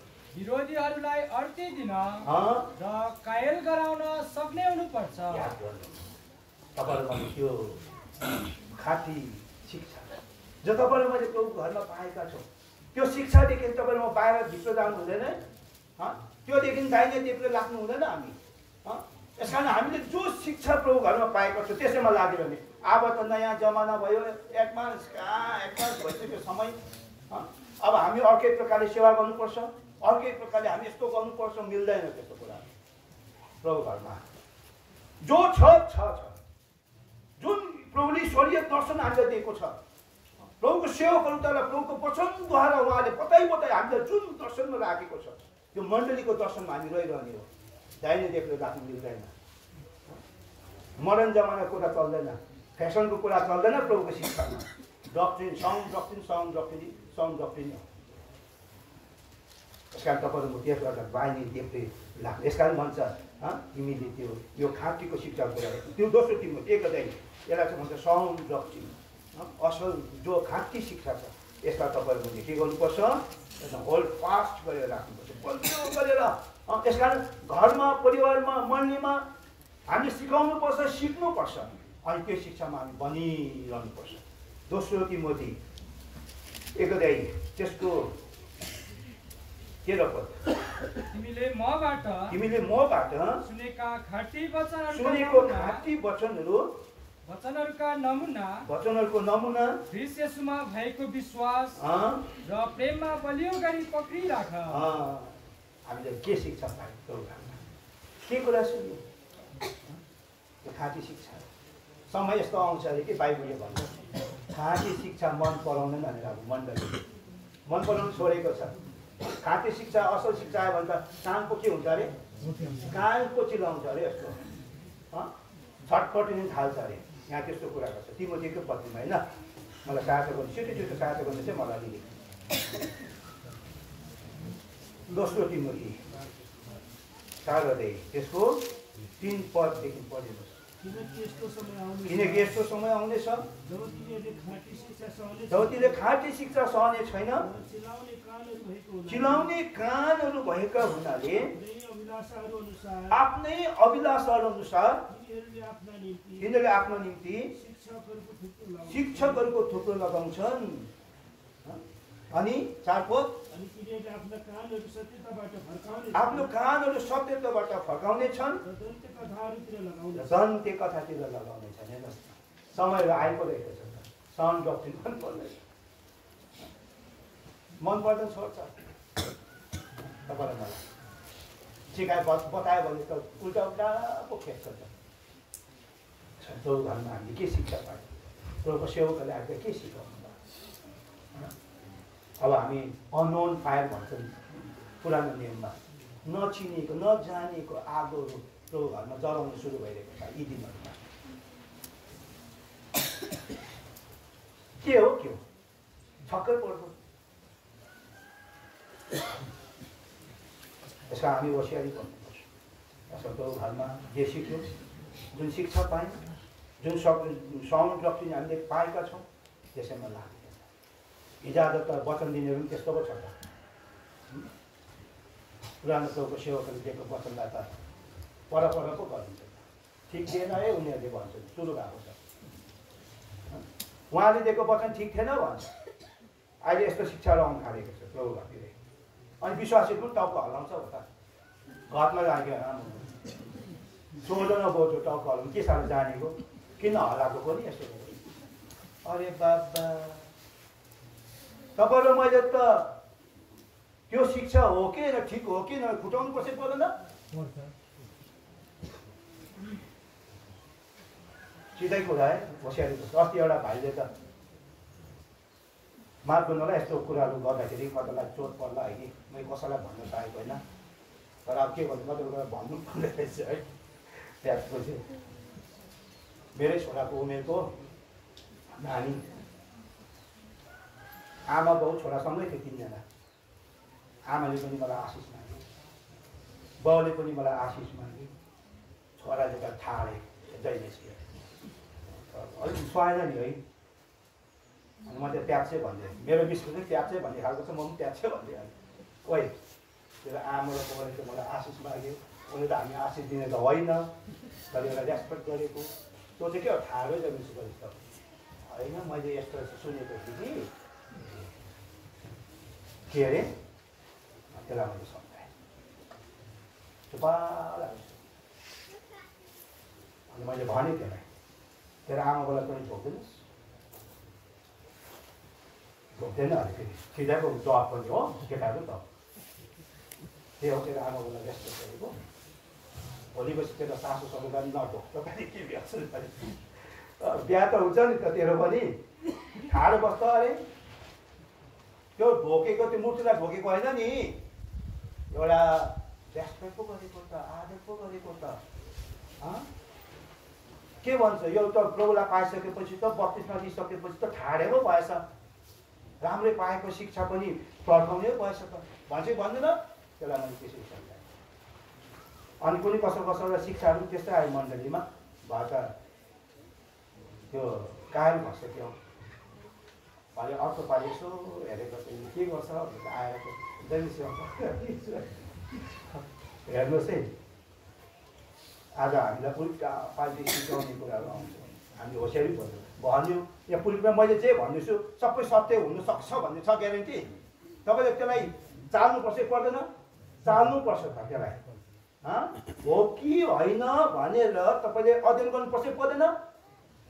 विरोधीहरूलाई अड्किदिन हँ, र कायल गराउन सक्ने हुनुपर्छ तपाईँहरूमा त्यो खाटी शिक्षा जो तपाईँले मैले प्रभुको घरमा पाएका छौँ त्यो शिक्षादेखि तपाईँले म बाहिर भित्र जानु हुँदैन? त्योदेखि दाहिने देब्रे लाग्नु हुँदैन हामी? यस कारण हामीले जो शिक्षा प्रभु घरमा पाएका छौँ त्यसैमा लाग्यो भने अब त नयाँ जमाना भयो एडभान्स कहाँ एडभान्स भइसक्यो समय? अब हामी अर्कै प्रकारले सेवा गर्नुपर्छ अर्कै प्रकारले हामी यस्तो गर्नुपर्छ मिल्दैन त्यस्तो कुरा। प्रभु घरमा। जो छ छ जुन प्रभुले ईश्वरीय दर्शन हामीलाई दिएको छ। प्रभुको सेवकहरू तर प्रभुको वचनद्वारा उहाँले बताइ बताइ हामीलाई जुन दर्शनमा राखेको छ त्यो मण्डलीको दर्शनमा हामी रहिरहने हो। दाहिने देख्ने राख्नु मिल्दैन। मोडर्न जमानाको कुरा चल्दैन। फेसनको कुरा चल्दैन प्रभुको शिक्षामा। Doctrine sound doctrine sound doctrine sound doctrine. हो यस कारण तपाईँहरू म त्यस गर्दा बानी देख्दै लाग्छ यस कारण भन्छ तिमीले त्यो यो खाँटीको शिक्षा कुरा त्यो दोस्रो तिम्रो एक अध्याय यसलाई चाहिँ भन्छ साउन्ड हँ, असल जो खाँटी शिक्षा छ यसलाई तपाईँहरूले के गर्नुपर्छ यसलाई होल्ड फास्ट गरेर राख्नुपर्छ। बलियो गरेर त्यस कारण घरमा परिवारमा मण्डलीमा हामीले सिकाउनुपर्छ सिक्नुपर्छ। अनि त्यो शिक्षामा हामी बनिरहनुपर्छ। दोस्रो तिमोथी एक अध्याय त्यसको तेह्र पद तिमीले मबाट तिमीले मबाट सुनेका खाटी वचनहरूका सुनेको खाँटी वचनहरू वचनहरूका नमुना वचनहरूको नमुना ख्रिस्ट येशूमा भएको विश्वास र प्रेममा बलियो गरी पक्रिराख। हामीले के शिक्षा पायौँ के कुरा सुन्यो? त्यो खाँटी शिक्षा। समय यस्तो आउँछ अरे कि बाइबलले भन्छ। खाँटी शिक्षा मन पराउँदैन भनेर अब मण्डली। मन पराउनु छोडेको छ। खाँटी शिक्षा असल शिक्षा आयो भने त कानको के हुन्छ अरे? कानको चिलाउँछ अरे यस्तो हँ? छटपटिनु थाल्छ अरे। यहाँ त्यस्तो कुरा गर्छ। तिमीको पत्नीमा होइन? मलाई सहायता गर्नु छिटो छिटो सहायता गर्नु चाहिँ मलाई अलिकति दोस्रो तिमोथी अध्याय त्यसको तिन पददेखि पढिनुहोस् किनकि यस्तो समय आउनेछ जब खाँटी शिक्षा सहने छैन चिलाउने कानहरू भएको हुनाले आफ्नै अभिलाषहरू अनुसार तिनीहरूले आफ्ना निम्ति शिक्षकहरूको थुप्रो लगाउँछन्। अनि चार पद अनि तिनीहरूले आफ्ना कानहरू सत्यताबाट फर्काउने छन्। दन्त्य कथातिर लगाउने छन्। हेर्नुहोस्। न। समयहरू आइपो रहेको छ त। साउन्ड डक्ट्रिन मन पर्दैन मन पर्दैन छोड्छ। तपाईँलाई मलाई बत बतायो भने त उल्टा उल्टा पो खेप्छ त। घरमा हामीले के शिक्षा पायौँ? प्रभुको सेवकहरूले हामीले के सिकाउनु? अब हामी अनोन फायर भन्छौँ पुरानो नियममा नचिनेको नजानेको आगोहरू प्रभु घरमा जलाउनु सुरु भइरहेको छ यी दिनहरूमा के हो के हो छक्कै पर्दो यसमा हामी होसियारी गर्नुपर्छ प्रभु घरमा जे सिक्यो जुन शिक्षा पायौँ जुन सब साउन्ड डक्ट्रिन हामीले पाएका छौँ त्यसैमा लाग्दैन हिजोआज त वचन दिनेहरू पनि त्यस्तो पो छ त। हुँ? पुरानो प्रभुको सेवकहरूले दिएको वचनलाई त पर पर पो गरिन्छ। ठिक दिएन है उनीहरूले भन्छ सुरु भएको छ। हँ? उहाँले दिएको वचन ठिक थिएन भन्छ। अहिले यस्तो शिक्षाहरू आउनु थालेको छ प्रभु घरतिर अनि विश्वासीहरू पनि टाउको हल्लाउँछ उता घरमा लाग्यो आमा। सोध न बोजो टाउको हल्लाउनु के साह्रो जानेको? किन हल्लाएको पनि यस्तो? अरे बाबा। तपाईँ र मैले त त्यो शिक्षा हो कि न ठिक हो कि न खुटाउनु पर्छ पर्दैन सिधै कुरा है होसियारी। अस्ति एउटा भाइले त माफ गर्नुलाई यस्तो कुराहरू गर्दाखेरि कतैलाई चोट पर्ला है कि? मैले कसैलाई भन्न चाहेको होइन। तर अब के भन्नु कति कुरा भन्नु पर्ने रहेछ है। त्यसपछि मेरै छोराको उमेरको नानी आमा बाउ छोरासँगै थियो तिनजना आमाले पनि मलाई आशिष मागे बाउले पनि मलाई आशिष मागे छोराले त ठाडे जहिले अलिक सुहाएन नि है। अनि म त प्याचै भनिदिएँ मेरो बिस्कुट चाहिँ प्याचै भन्ने खालको छ म पनि प्याचै भनिदिइहालेँ ओइ तेरो आमा र बाउले त मलाई आशिष माग्यो। उनीहरू त हामी आशिष दिने त होइन। तर एउटा रेस्पेक्ट गरेको। त्यो चाहिँ के हो ठाडै गरेको होइन मैले यस्तो सुनेको थिएँ कि। के अरे त्यसलाई मैले सम्झाएँ चुपाला अनि मैले भनेँ त्यसलाई तेरो आमा बाउलाई पनि झोक्दैन अरे फेरि सिधैको जवाब पनि हो केटाहरू त त्यही हो तेरो आमा बाउलाई व्यस्त गरेको भोलि पछि तेरो सासू ससुरा पनि नढोक तपाईँ के भ्याउँछ अ, बिहा त हुन्छ नि त तेरो पनि ठाडो बस्छ अरे त्यो भोकेको त्यो मूर्तिलाई भोकेको होइन नि एउटा रेस्पेक्ट पो गरेको त आदर पो गरेको त? के भन्छ यो त प्रभुलाई पाइसकेपछि त बत्तिसमा दिइसकेपछि त ठाडे पो भएछ राम्रै पाएको शिक्षा पनि पढाउने भएछ त भन्छ भन्दैन त्यसलाई मैले त्यसरी सम्झाएँ अनि कुनै कसो कसैलाई शिक्षाहरू पनि त्यस्तै आयो मण्डलीमा भए त त्यो कायल भइसक्यो पालि अर्को पालि यसो हेरेको चाहिँ के गर्छ भनेर आएर (laughs) हेर्नुहोस् है। आज हामीलाई उल्टा पाल्टी सिकाउने कुराहरू आउँछ। हामी होसियारी भन्यो भन्यो यहाँ पुलिसमा मैले जे भन्दैछु सबै सत्य हुनसक्छ भन्ने छ ग्यारेन्टी। तपाईँले त्यसलाई चाल्नुपर्छ कि पर्दैन। चाल्नुपर्छ त त्यसलाई। हँ? कि होइन भनेर तपाईँले अध्ययन गर्नुपर्छ कि पर्दैन।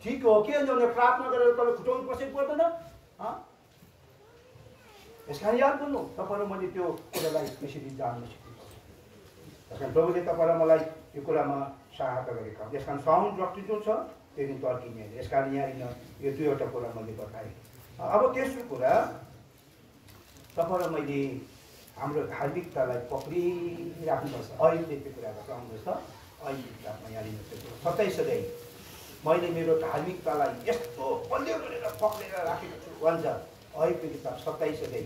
ठिक हो कि प्रार्थना गरेर तपाईँले खुटाउनु पर्छ पर्दैन? यस कारण याद गर्नु तपाईँ र मैले त्यो कुरालाई त्यसरी जान्नु सिक्नुपर्छ त्यस कारण प्रभुले तपाईँलाई मलाई यो कुरामा सहायता गरेका हुन्। यस कारण साउन्ड डक्ट्रिन जुन छ त्यो दिन तर्किने यस कारण यहाँनिर यो दुईवटा कुरा मैले बताएँ। अब तेस्रो कुरा तपाईँ र मैले हाम्रो धार्मिकतालाई पक्रिराख्नुपर्छ। अहिले त्यो कुरा बताउनुहोस् त। अहिले यहाँनिर सत्ताइस अध्याय। मैले मेरो धार्मिकतालाई यस्तो बलियो गरेर पक्रेर राखेको छु। भन्छ अहिले किताब सत्ताइस अध्याय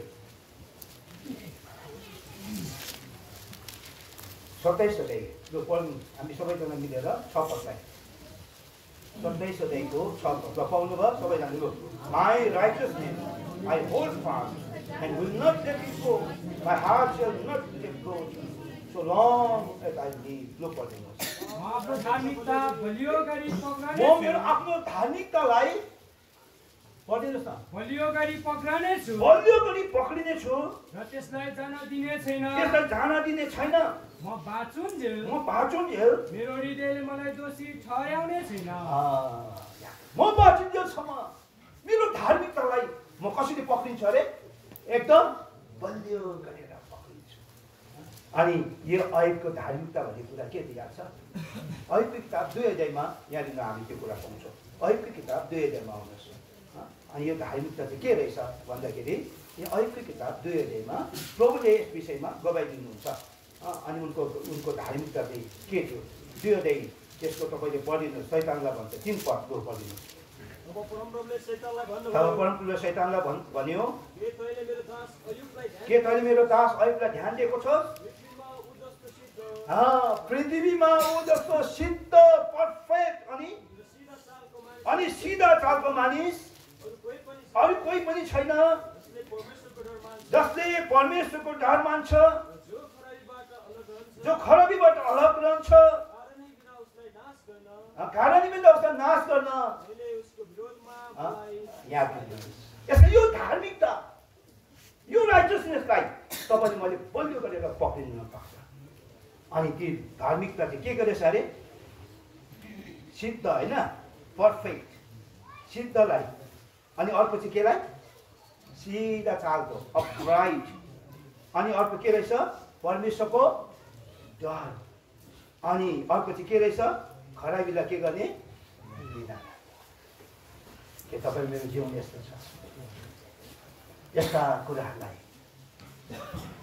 सत्ताइस अध्याय यो पढ्नु हामी सबैजना मिलेर छ पदलाई सत्ताइस अध्यायको छ पद ल पाउनुभयो सबैजना लु my righteousness I hold fast and will not let it go my heart shall not let go म मेरो आफ्नो धार्मिकतालाई पढिदिनुहोस् न बलियो गरी पक्रने छु। बलियो गरी पक्रिने छु। र त्यसलाई जान दिने छैन। त्यसलाई जान दिने छैन। म म बाँचुन्जेल मेरो हृदयले मलाई दोषी ठहर्याउने छैन। म बाँचिन्जेलसम्म मेरो धार्मिकतालाई म कसरी पक्रिन्छु अरे? एकदम बलियो अनि यो अहिलेको धार्मिकता भन्ने कुरा के दिएको छ अहिलेको किताब दुई अध्यायमा यहाँनिर हामी त्यो कुरा पाउँछौँ अहिलेको किताब दुई अध्यायमा आउनुहोस्? अनि यो धार्मिकता चाहिँ के रहेछ भन्दाखेरि यो अहिलेको किताब दुई अध्यायमा प्रभुले यस विषयमा गवाई दिनुहुन्छ अँ, अनि उनको उनको धार्मिकता चाहिँ के थियो दुई अध्याय त्यसको तपाईँले पढिदिनुहोस् सैतानलाई भन्छ तिन पदको परमप्रभुले शैतानलाई भन्यो के तैँले मेरो दास अयुबलाई ध्यान दिएको छस् पृथ्वीमा ऊ जस्तो सिद्ध पर्फेक्ट अनि? अनि सिधा चालको मानिस? अरू कोही पनि छैन, पनि जसले परमेश्वरको डर मान्छ जो खराबीबाट अलग रहन्छ। जो खराबीबाट अलग रहन्छ कारणै बिना उसलाई नाश गर्न। यसको यो धार्मिकता यो राइचसनेसलाई तपाईँले मैले बलियो गरेर पक्रिनु सक्छ अनि ती धार्मिकता चाहिँ के गरेछ अरे? सिद्ध होइन? पर्फेक्ट सिद्धलाई अनि अर्को चाहिँ केलाई? सिधा चालको अपराइट अनि अर्को के रहेछ? परमेश्वरको डर अनि अर्को चाहिँ के रहेछ? खराबीलाई के गर्ने? के तपाईँ मेरो जीवन यस्तो छ? यस्ता कुराहरूलाई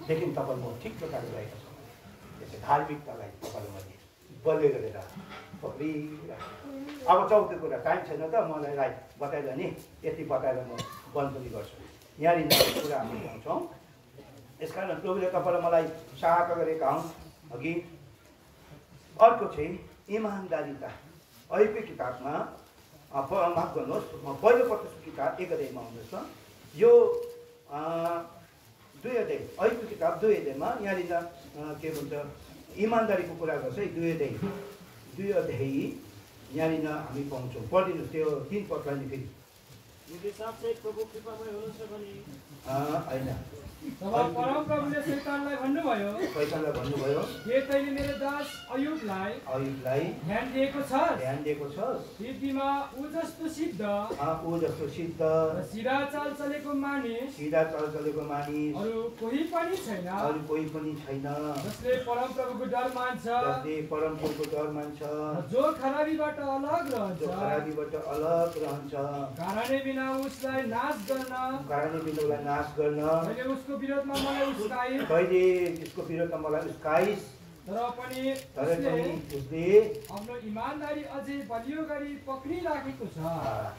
देखि तपाईँ म ठिक प्रकारले रहेको छु। त्यसै धार्मिकतालाई तपाईँले मैले गरेर पक्रिरहेको अब चौथो कुरा टाइम छैन त मलाई बताइदियो नि यति बताएर म बन्द पनि गर्छु। यहाँनिर कुरा हामी पाउँछौँ यस कारण प्रभुले तपाईँलाई मलाई सहायता गरेका हुन्। अघि अर्को चाहिँ इमान्दारिता। अहिलेको किताबमा माफ गर्नुहोस् म पहिलो पत्रको किताब एक अध्यायमा आउनुहोस् न यो दुई अध्याय अहिलेको किताब दुई अध्यायमा यहाँनिर के भन्छ इमान्दारीको कुरा गर्छ है दुई अध्याय दुई अध्याय यहाँनिर हामी पाउँछौँ पढिदिनुहोस् त्यो तिन पत्रलाई नि फेरि होइन शैतानलाई भन्नुभयो के तैँले मेरो दास अयुबलाई अयुबलाई ध्यान दिएको छ ध्यान दिएको ऊ जस्तो सिद्ध अँ, ऊ जस्तो सिद्ध। र सिधा चाल चलेको मानिस सिधा चलचलेको मानिस अरू कोही पनि छैन। अरू कोही पनि छैन। जसले परमप्रभुको डर मान्छ जसले परमपुरको डर मान्छ र जो खराबीबाट अलग जो रहन्छ खराबीबाट अलग रहन्छ। कारणै बिना उसलाई नाश गर्न कारणले बिन्दुलाई नाश गर्न मैले उसको विरोधमा मलाई उसकाए कहिले त्यसको विरोधमा मलाई उस्काइस तर पनि उसले आफ्नो इमान्दारी अझै बलियो गरी पक्रिराखेको छ।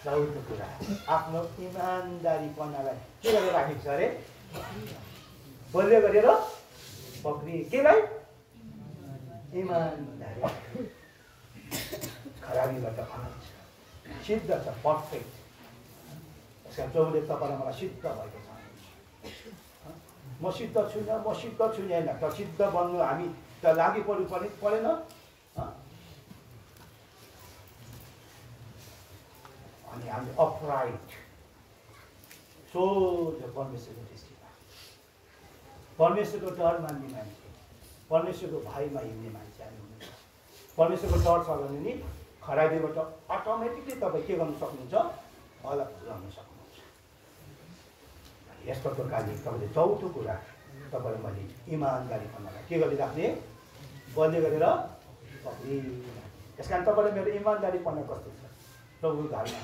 चौथो कुरा। आफ्नो इमान्दारीपनालाई के गरेर राखेको छ अरे? बलियो गरेर पक्रि केलाई इमान्दारी। खराबीबाट अलग छ सिद्ध छ पर्फेक्ट यसका प्रभुले तपाईँलाई मलाई सिद्ध भएको छ। म सिद्ध छुइनँ म सिद्ध छुइनँ होइन त सिद्ध बन्नु हामी त लागि पर्नु पर्ने। परेन? अनि हामी अपराइट सोझ परमेश्वरको दृष्टिमा। परमेश्वरको डर मान्ने मान्छे। परमेश्वरको भयमा हिँड्ने मान्छे हामी हुनुहुन्छ परमेश्वरको डर छ भने नि खराबीबाट अटोमेटिकली तपाईँ के गर्नु सक्नुहुन्छ? अलग रहन सक्नुहुन्छ। यस्तो प्रकारले तपाईँले चौथो कुरा तपाईँले मैले इमान्दारीपनालाई के गरिराख्ने बलियो गरेर पक्रि यस कारण तपाईँले मेरो इमान्दारीपना कस्तो छ प्रभुको घरमा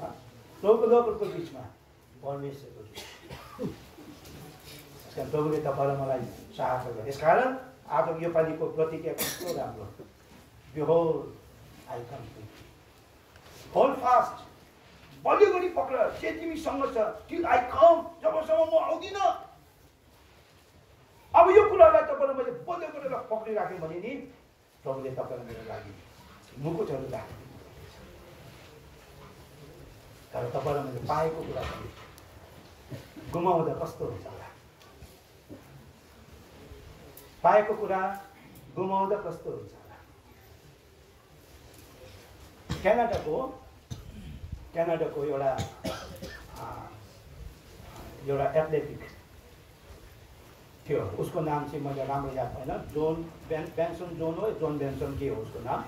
हँ? प्रभुको लोकको बिचमा परमेश्वरको बिचमा। यस कारण प्रभुले तपाईँलाई मलाई साहस गर्यो यस कारण आज योपालिको प्रतिज्ञा कस्तो राम्रो behold I come hold fast बलियो गरी पक्र से तिमीसँग छ? टिल आई कम जबसम्म म आउँदिनँ। अब यो कुरालाई तपाईँलाई मैले बलियो गरेर पक्रिराखेँ भने नि प्रभुले तपाईँलाई मेरो लागि मुकुटहरू राखिदिनु तर तपाईँलाई मैले पाएको कुरा पनि गुमाउँदा कस्तो हुन्छ होला? पाएको कुरा गुमाउँदा कस्तो हुन्छ होला? क्यानाडाको क्यानाडाको एउटा एउटा एथलेटिक थियो। उसको नाम चाहिँ मैले राम्रो याद भएन। जोन बेन बेन्सन जोन हो जोन बेन्सन के हो उसको नाम?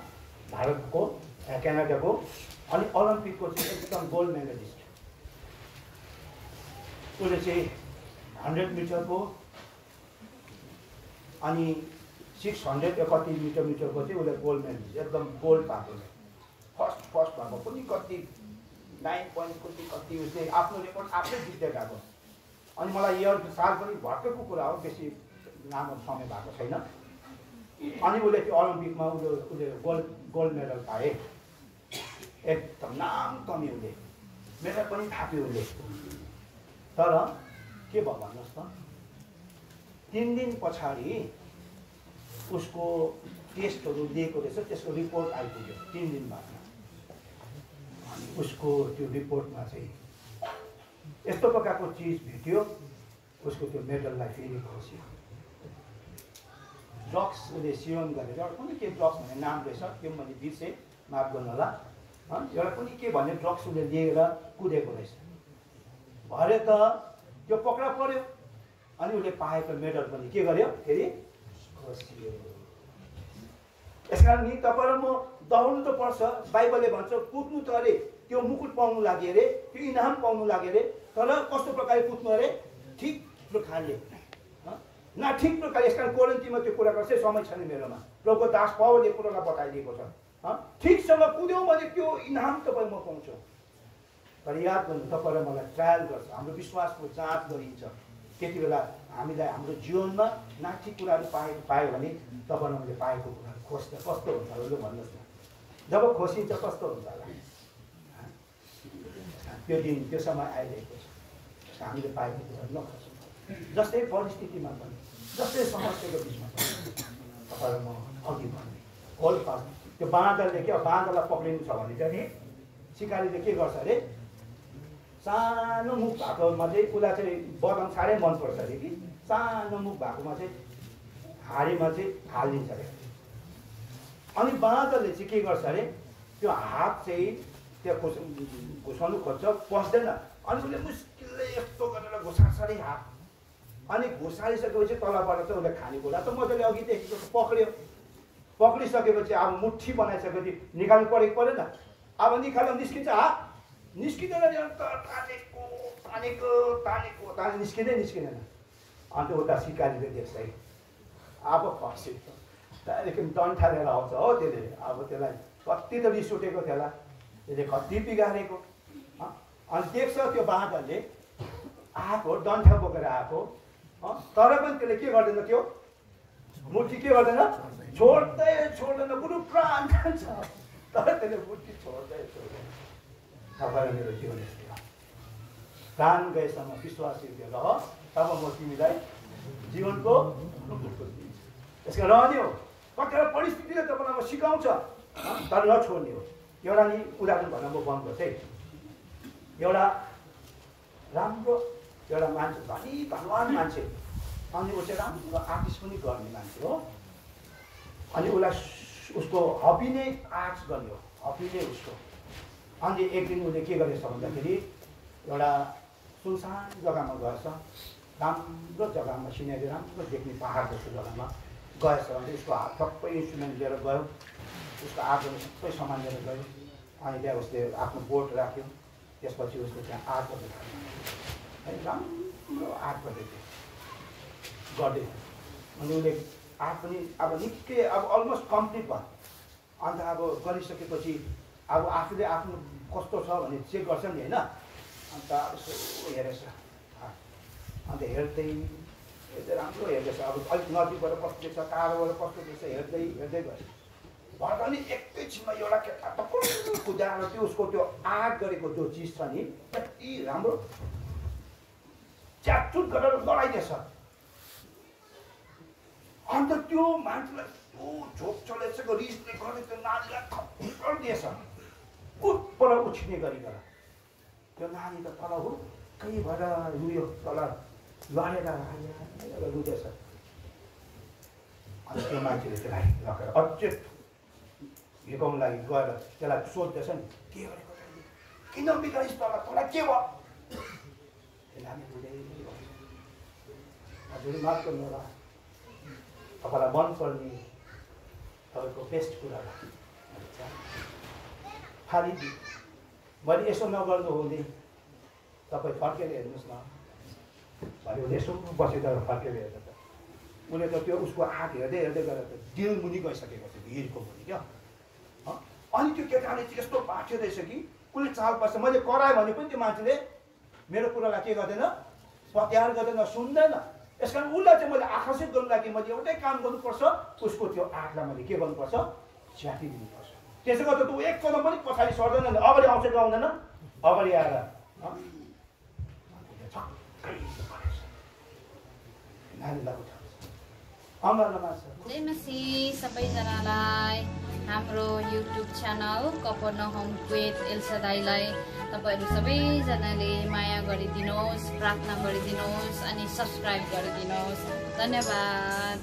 भारतको क्यानाडाको अनि ओलम्पिकको चाहिँ एकदम गोल्ड मेडलिस्ट उसले चाहिँ हन्ड्रेड मिटरको अनि सिक्स हन्ड्रेड कति मिटर मिटरको चाहिँ उसले गोल्ड मेडलिस्ट एकदम गोल्ड पाएको। फर्स्ट फर्स्ट भएको पनि कति नाइन पोइन्ट कति कति उसले आफ्नो रेकर्ड आफै जित्दै गएको। अनि मलाई यो साल पनि भर्खरको कुरा हो बेसी लामो समय भएको छैन। अनि उसले त्यो ओलम्पिकमा उसले उसले गोल्ड गोल्ड मेडल पाए। एकदम नाम कमी उसले। मेरो पनि थाप्यो उसले। तर के भयो भन्नुहोस् त? तिन दिन पछाडि उसको टेस्टहरू दिएको रहेछ त्यसको रिपोर्ट आइपुग्यो। तिन दिन बादमा अनि उसको त्यो रिपोर्टमा चाहिँ यस्तो प्रकारको चिज भेट्यो उसको त्यो मेडललाई फेरि खोस्यो ड्रग्स उसले सेवन गरेर एउटा कुनै के ड्रग्स भन्ने नाम रहेछ त्यो मैले बिर्सेँ माफ गर्नु होला। एउटा कुनै के भन्ने ड्रग्स उसले लिएर कुदेको रहेछ। भरे त त्यो पक्रा पर्यो। अनि उसले पाएको मेडल पनि के गर्यो? फेरि खोसियो यसकारण नि तपाईँ र म दौड्नु त पर्छ। बाइबलले भन्छ कुद्नु त अरे त्यो मुकुट पाउनु लागि अरे त्यो इनाम पाउनु लागि अरे तर कस्तो प्रकारले कुद्नु अरे? ठिक प्रकारले? न ठिक प्रकारले यस कारण कोरन्तीमा त्यो कुरा गर्छ समय छैन मेरोमा। प्रभुको दास पावलले कुरालाई बताइदिएको छ? ठिकसँग कुद्यौँ भने त्यो इनाम तपाईँ म पाउँछु। तर याद गर्नु तपाईँ र मलाई ट्रायल गर्छ। हाम्रो विश्वासको जाँच गरिन्छ। त्यति बेला हामीलाई हाम्रो जीवनमा नाठी कुराहरू पाए पायो भने तपाईँलाई मैले पाएको कुराहरू खोज्दा कस्तो हुन्छ भन्नुहोस् न। जब खोसिन्छ कस्तो हुन्छ होला? त्यो दिन त्यो समय आइरहेको छ। हामीले पाएको कुराहरू नखोसौँ जस्तै परिस्थितिमा पनि जस्तै समस्याको बिचमा पनि तपाईँलाई म अघि भन्ने होल पास त्यो बाँदरले के बाँदरलाई पक्रिनु छ भने चाहिँ नि सिकारीले के गर्छ अरे? सानो मुख भएकोमा चाहिँ उसलाई चाहिँ बदाम साह्रै मनपर्छ अरे कि? सानो मुख भएकोमा चाहिँ हाडीमा चाहिँ हालिदिन्छ अरे। अनि बाँदरले चाहिँ के गर्छ अरे त्यो हात चाहिँ त्यहाँ घुस घुसाउनु खोज्छ पस्दैन। अनि उसले मुस्किलले यस्तो गरेर घुसार्छरे हात। अनि घुसारिसकेपछि तलबाट चाहिँ उसले खानेकुरा त मजाले अघि देखेको पक्रियो। पक्रिसकेपछि अब मुठी बनाइसकेपछि निकाल्नु परेको परेन। अब निकाल्दा निस्किन्छ हात। निस्किँदैन अन्त तानेको तानेको तानेको। ताने निस्किँदै निस्किँदैन। अन्त उता सिकारीले देख्छ है। अब फर्स्यो त्यहाँदेखि डन्ठा लिएर आउँछ। हो त्यसले। अब त्यसलाई कति त रिस उठेको त्यसलाई त्यसले कति बिगारेको? अनि देख्छ त्यो बाँदरले आएको डन्ठा बोकेर आएको? तर पनि त्यसले के गर्दैन त्यो? मुठी के गर्दैन? छोड्दै छोड्दैन। कुरो प्राण जान्छ। तर त्यसले मुठी छोड्दै छोड्दैन। तपाईँ मेरो जीवन प्राण गएसम्म विश्वासी रह। तब म तिमीलाई जीवनको त्यस कारण रहने हो। कतिवटा परिस्थितिले तपाईँलाई अब सिकाउँछ। तर नछोड्ने हो। एउटा नि उदाहरण भन्न म बन्द गर्छु है एउटा राम्रो एउटा मान्छे धनी धनवान मान्छे। अनि ऊ चाहिँ राम्रो आर्टिस्ट पनि गर्ने मान्छे हो। अनि उसलाई उसको हबी नै आर्ट्स गर्ने हो। हबी नै उसको। अनि एक दिन उसले के गरेछ भन्दाखेरि एउटा सुनसान जग्गामा गएछ। राम्रो जग्गामा सिनेरी राम्रो देख्ने पाहाड जस्तो जग्गामा गएछ भने उसको हात सबै इन्स्ट्रुमेन्ट लिएर गयो। उसको आर्टहरू सबै सामान लिएर गयो। अनि त्यहाँ उसले आफ्नो बोट राख्यो। त्यसपछि उसले त्यहाँ आर्ट गर्दै है राम्रो आर्ट गर्दै थियो गर्दै अनि उसले आर्ट पनि अब निकै अब अलमोस्ट कम्प्लिट भयो। अन्त अब गरिसकेपछि अब आफूले आफ्नो कस्तो छ भने चेक गर्छ नि होइन? अन्त अब हेरेछ. अन्त हेर्दै हेर्दै राम्रो हेर्दैछ। अब अलिक नजिकबाट कस्तो देख्छ टाढोबाट कस्तो देख्छ हेर्दै हेर्दै गयो पनि एकैछिनमा एउटा केटा टक्क कुदाएर त्यो उसको त्यो आर्ट गरेको त्यो चिज छ नि यति राम्रो। च्याचुट गरेर लडाइदिएछ अन्त त्यो मान्छेलाई त्यो झोक चलेको रिसले गर्ने त्यो नानीलाई थप्पड दिएछ कुटबाट उछिने गरिकन त्यो नानी त तल हुर्कै भएर रुयो तल। लडेर रुँदैछ अनि त्यो मान्छेले त्यसलाई लगेर अझै हिर्काउनु लागि गएर त्यसलाई सोध्दैछ नि के गरेको? किन बिगारिस् तल तँलाई के भयो हजुर माफ गर्नु तपाईँलाई मनपर्ने तपाईँको बेस्ट कुरालाई फालिदिनु मैले यसो नगर्नु हुने तपाईँ फर्केर हेर्नुहोस् न भने उसले यसो बसेर फर्केर हेर्दा त उसले त त्यो उसको हात हेर्दै हेर्दै गरेर त दिल मुनि गइसकेको थियो भिरको मुनि क्या? अनि त्यो केटाले चाहिँ यस्तो बाँच्यो रहेछ कि उसले चाल पार्छ मैले कराएँ भने पनि त्यो मान्छेले मेरो कुरालाई के गर्दैन पत्यार गर्दैन सुन्दैन यस कारण उसलाई चाहिँ मैले आकर्षित गर्नु लागि मैले एउटै काम गर्नुपर्छ उसको त्यो आँटलाई मैले के गर्नुपर्छ च्यातिदिनुपर्छ त्यसो गर्दा त ऊ एक कदम पनि पछाडि सर्दैन अगाडि आउँछ कि आउँदैन अगाडि आएर हँ? उसले छक्कै परेछ। नानीलाई उठाउँछ जय मसी सबैजनालाई हाम्रो YouTube channel Kapan home with Elsa दाईलाई तपाईँहरू सबैजनाले माया गरिदिनुहोस् प्रार्थना गरिदिनुहोस् अनि सब्सक्राइब गरिदिनुहोस् धन्यवाद